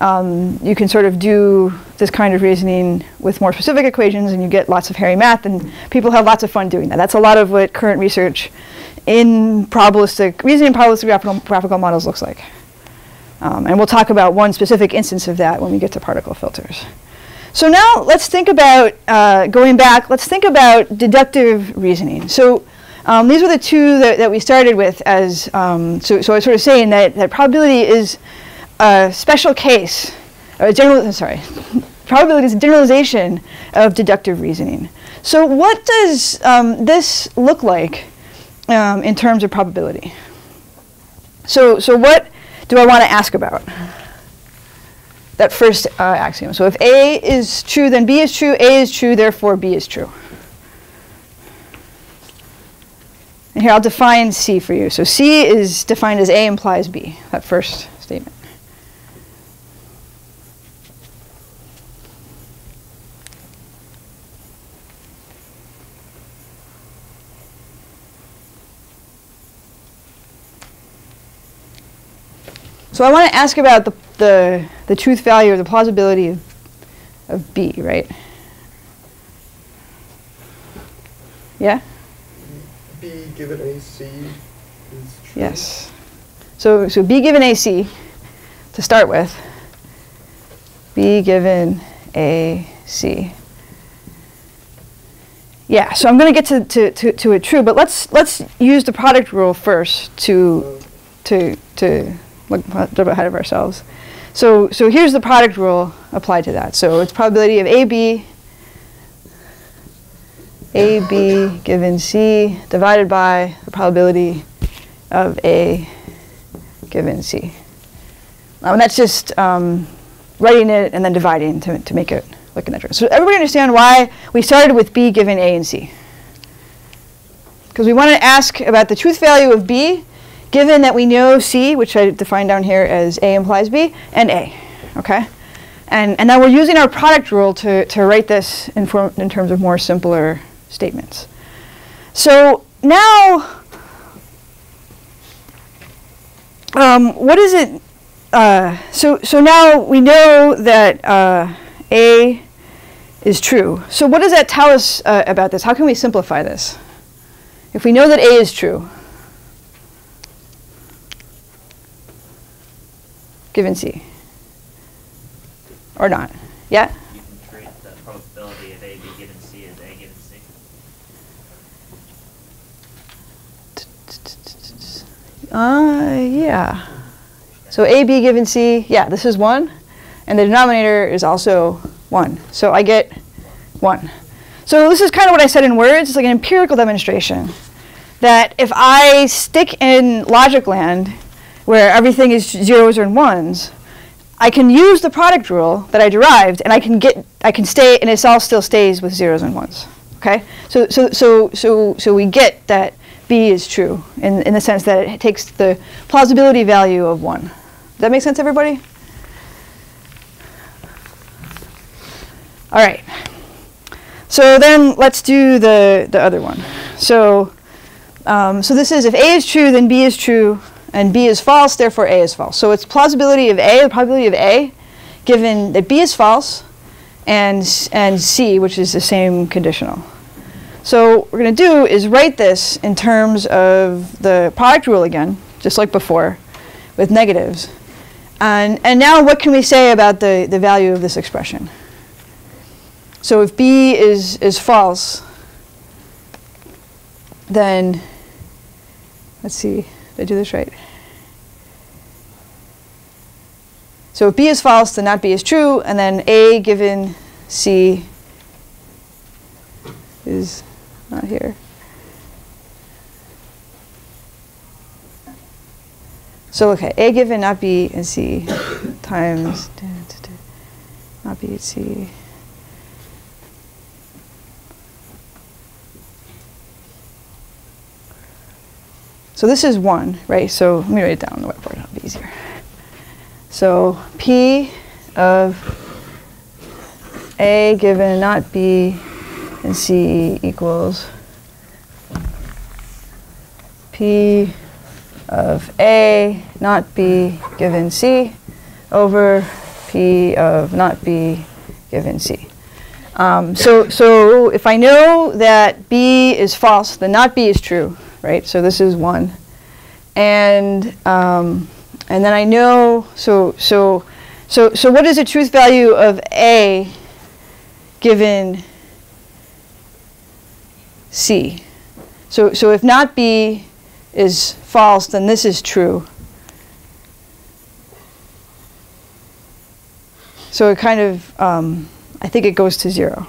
um, you can sort of do this kind of reasoning with more specific equations and you get lots of hairy math and people have lots of fun doing that. That's a lot of what current research in probabilistic, reasoning probabilistic graphical, graphical models looks like. Um, and we'll talk about one specific instance of that when we get to particle filters. So now let's think about, uh, going back, let's think about deductive reasoning. So um, these were the two that, that we started with as, um, so, so I was sort of saying that, that probability is a special case, or general, sorry, probability is a generalization of deductive reasoning. So what does um, this look like um, in terms of probability? So, so what do I want to ask about? that first uh, axiom. So if A is true, then B is true, A is true, therefore B is true. And here I'll define C for you. So C is defined as A implies B, that first statement. So I want to ask about the, the, the truth value or the plausibility of, of B, right? Yeah? B given AC is true. Yes. So, so B given AC to start with. B given AC. Yeah, so I'm going to get to, to, to, to it true, but let's, let's use the product rule first to, to, to look ahead of ourselves. So, so here's the product rule applied to that. So it's probability of AB, AB given C divided by the probability of A given C. And that's just um, writing it and then dividing to, to make it look natural. So everybody understand why we started with B given A and C? Because we want to ask about the truth value of B given that we know C, which I defined down here as A implies B, and A, okay? And, and now we're using our product rule to, to write this in, form, in terms of more simpler statements. So now, um, what is it? Uh, so, so now we know that uh, A is true. So what does that tell us uh, about this? How can we simplify this? If we know that A is true, given C? Or not? Yeah? You can treat the probability of A, B given C as A given C. Uh, yeah. So AB given C, yeah, this is 1. And the denominator is also 1. So I get 1. So this is kind of what I said in words. It's like an empirical demonstration. That if I stick in logic land where everything is zeros and ones, I can use the product rule that I derived, and I can get, I can stay, and it all still stays with zeros and ones. Okay, so so so so so we get that B is true in in the sense that it takes the plausibility value of one. Does that make sense, everybody? All right. So then let's do the the other one. So um, so this is if A is true, then B is true and B is false, therefore A is false. So it's plausibility of A, the probability of A, given that B is false, and, and C, which is the same conditional. So what we're going to do is write this in terms of the product rule again, just like before, with negatives. And, and now what can we say about the, the value of this expression? So if B is, is false, then, let's see, did I do this right? So if B is false, then not B is true, and then A given C is not here. So okay, A given not B and C times da, da, da, not B and C. So this is 1, right? So let me write it down on the whiteboard, it'll be easier. So P of A given not B and C equals P of A not B given C over P of not B given C. Um, so, so if I know that B is false, then not B is true, right? So this is 1. And, um, and then I know, so, so, so, so what is the truth value of A given C? So, so if not B is false, then this is true. So it kind of, um, I think it goes to zero.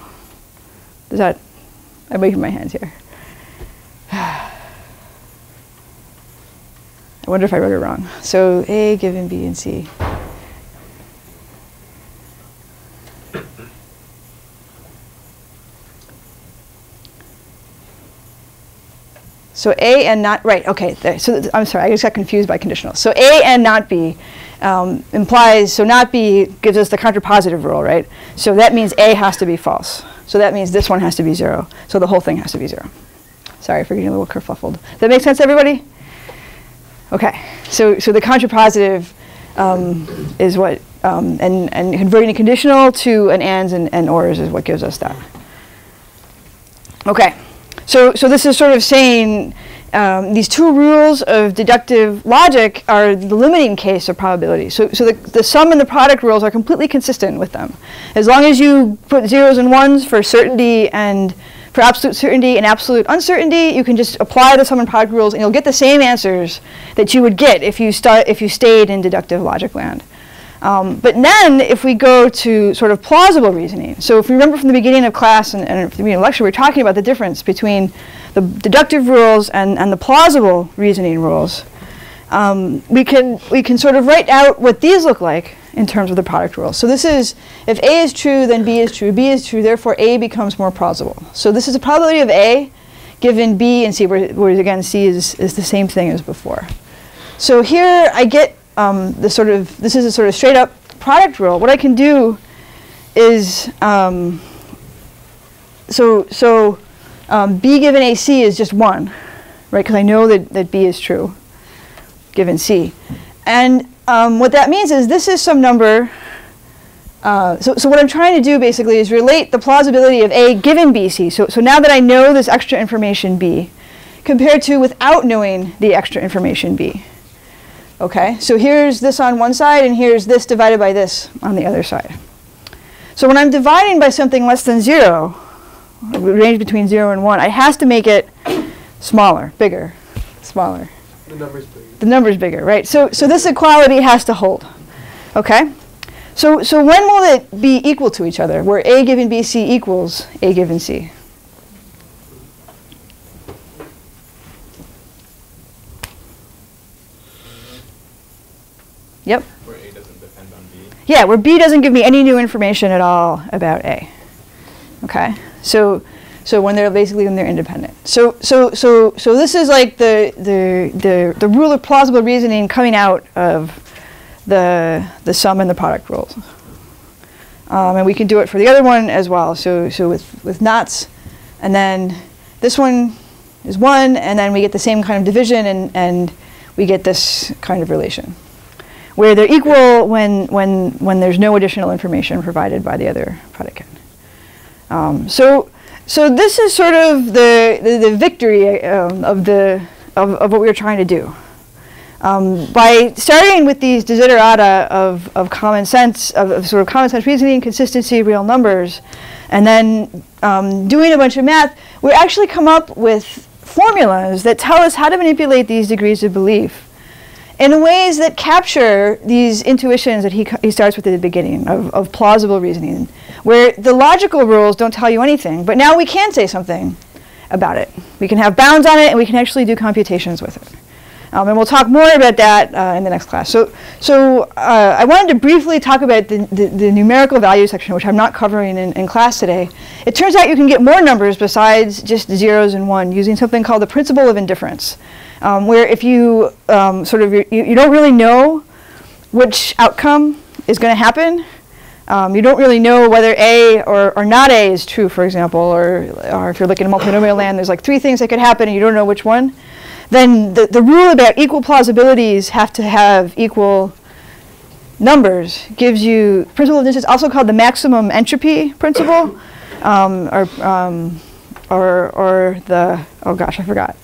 Does that, I'm waving my hands here. I wonder if I wrote it wrong. So A given B and C. So A and not, right, okay, so I'm sorry, I just got confused by conditional. So A and not B um, implies, so not B gives us the contrapositive rule, right? So that means A has to be false. So that means this one has to be zero. So the whole thing has to be zero. Sorry for getting a little kerfuffled. Does that make sense, everybody? Okay, so, so the contrapositive um, is what, um, and, and converting a conditional to an ands and, and ors is what gives us that. Okay, so, so this is sort of saying um, these two rules of deductive logic are the limiting case of probability. So, so the, the sum and the product rules are completely consistent with them. As long as you put zeros and ones for certainty and for absolute certainty and absolute uncertainty, you can just apply the sum and product rules and you'll get the same answers that you would get if you, start, if you stayed in deductive logic land. Um, but then if we go to sort of plausible reasoning, so if you remember from the beginning of class and, and the beginning of lecture, we are talking about the difference between the deductive rules and, and the plausible reasoning rules. Um, we, can, we can sort of write out what these look like in terms of the product rule. So this is, if A is true, then B is true. B is true, therefore A becomes more plausible. So this is a probability of A given B and C, where, where again C is, is the same thing as before. So here I get um, the sort of, this is a sort of straight up product rule. What I can do is, um, so, so um, B given AC is just one, right? Because I know that, that B is true given C. And um, what that means is this is some number, uh, so, so what I'm trying to do basically is relate the plausibility of A given BC. So, so now that I know this extra information B, compared to without knowing the extra information B. Okay, so here's this on one side, and here's this divided by this on the other side. So when I'm dividing by something less than zero, range between zero and one, I has to make it smaller, bigger, smaller. The number's bigger. The number's bigger, right? So, so this equality has to hold. Okay? So, so when will it be equal to each other, where A given BC equals A given C? Yep. Where A doesn't depend on B. Yeah, where B doesn't give me any new information at all about A. Okay, so so when they're basically when they're independent. So so so so this is like the the the the rule of plausible reasoning coming out of the the sum and the product rules. Um, and we can do it for the other one as well. So so with with knots, and then this one is one, and then we get the same kind of division, and and we get this kind of relation where they're equal when, when, when there's no additional information provided by the other predicate. Um, so, so this is sort of the, the, the victory um, of, the, of, of what we were trying to do. Um, by starting with these desiderata of, of common sense, of, of, sort of common sense reasoning, consistency, real numbers, and then um, doing a bunch of math, we actually come up with formulas that tell us how to manipulate these degrees of belief in ways that capture these intuitions that he, he starts with at the beginning of, of plausible reasoning, where the logical rules don't tell you anything, but now we can say something about it. We can have bounds on it, and we can actually do computations with it. Um, and we'll talk more about that uh, in the next class. So, so uh, I wanted to briefly talk about the, the, the numerical value section, which I'm not covering in, in class today. It turns out you can get more numbers besides just zeros and one using something called the principle of indifference, um, where if you um, sort of you, you don't really know which outcome is going to happen. Um, you don't really know whether A or, or not A is true, for example, or, or if you're looking at multinomial land, there's like three things that could happen and you don't know which one. Then the, the rule about equal plausibilities have to have equal numbers. Gives you principle of distance also called the maximum entropy principle um, or, um, or, or the oh gosh I forgot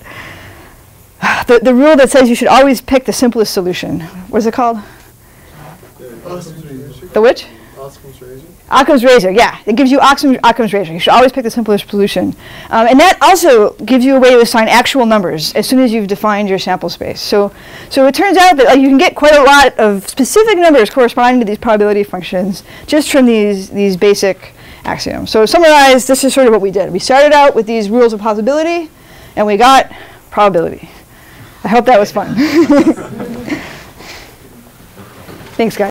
the, the rule that says you should always pick the simplest solution what's it called the which razor. Occam's razor, yeah. It gives you Occam's, Occam's razor. You should always pick the simplest solution. Um, and that also gives you a way to assign actual numbers as soon as you've defined your sample space. So, so it turns out that you can get quite a lot of specific numbers corresponding to these probability functions just from these, these basic axioms. So to summarize, this is sort of what we did. We started out with these rules of possibility, and we got probability. I hope that was fun. Thanks, guys.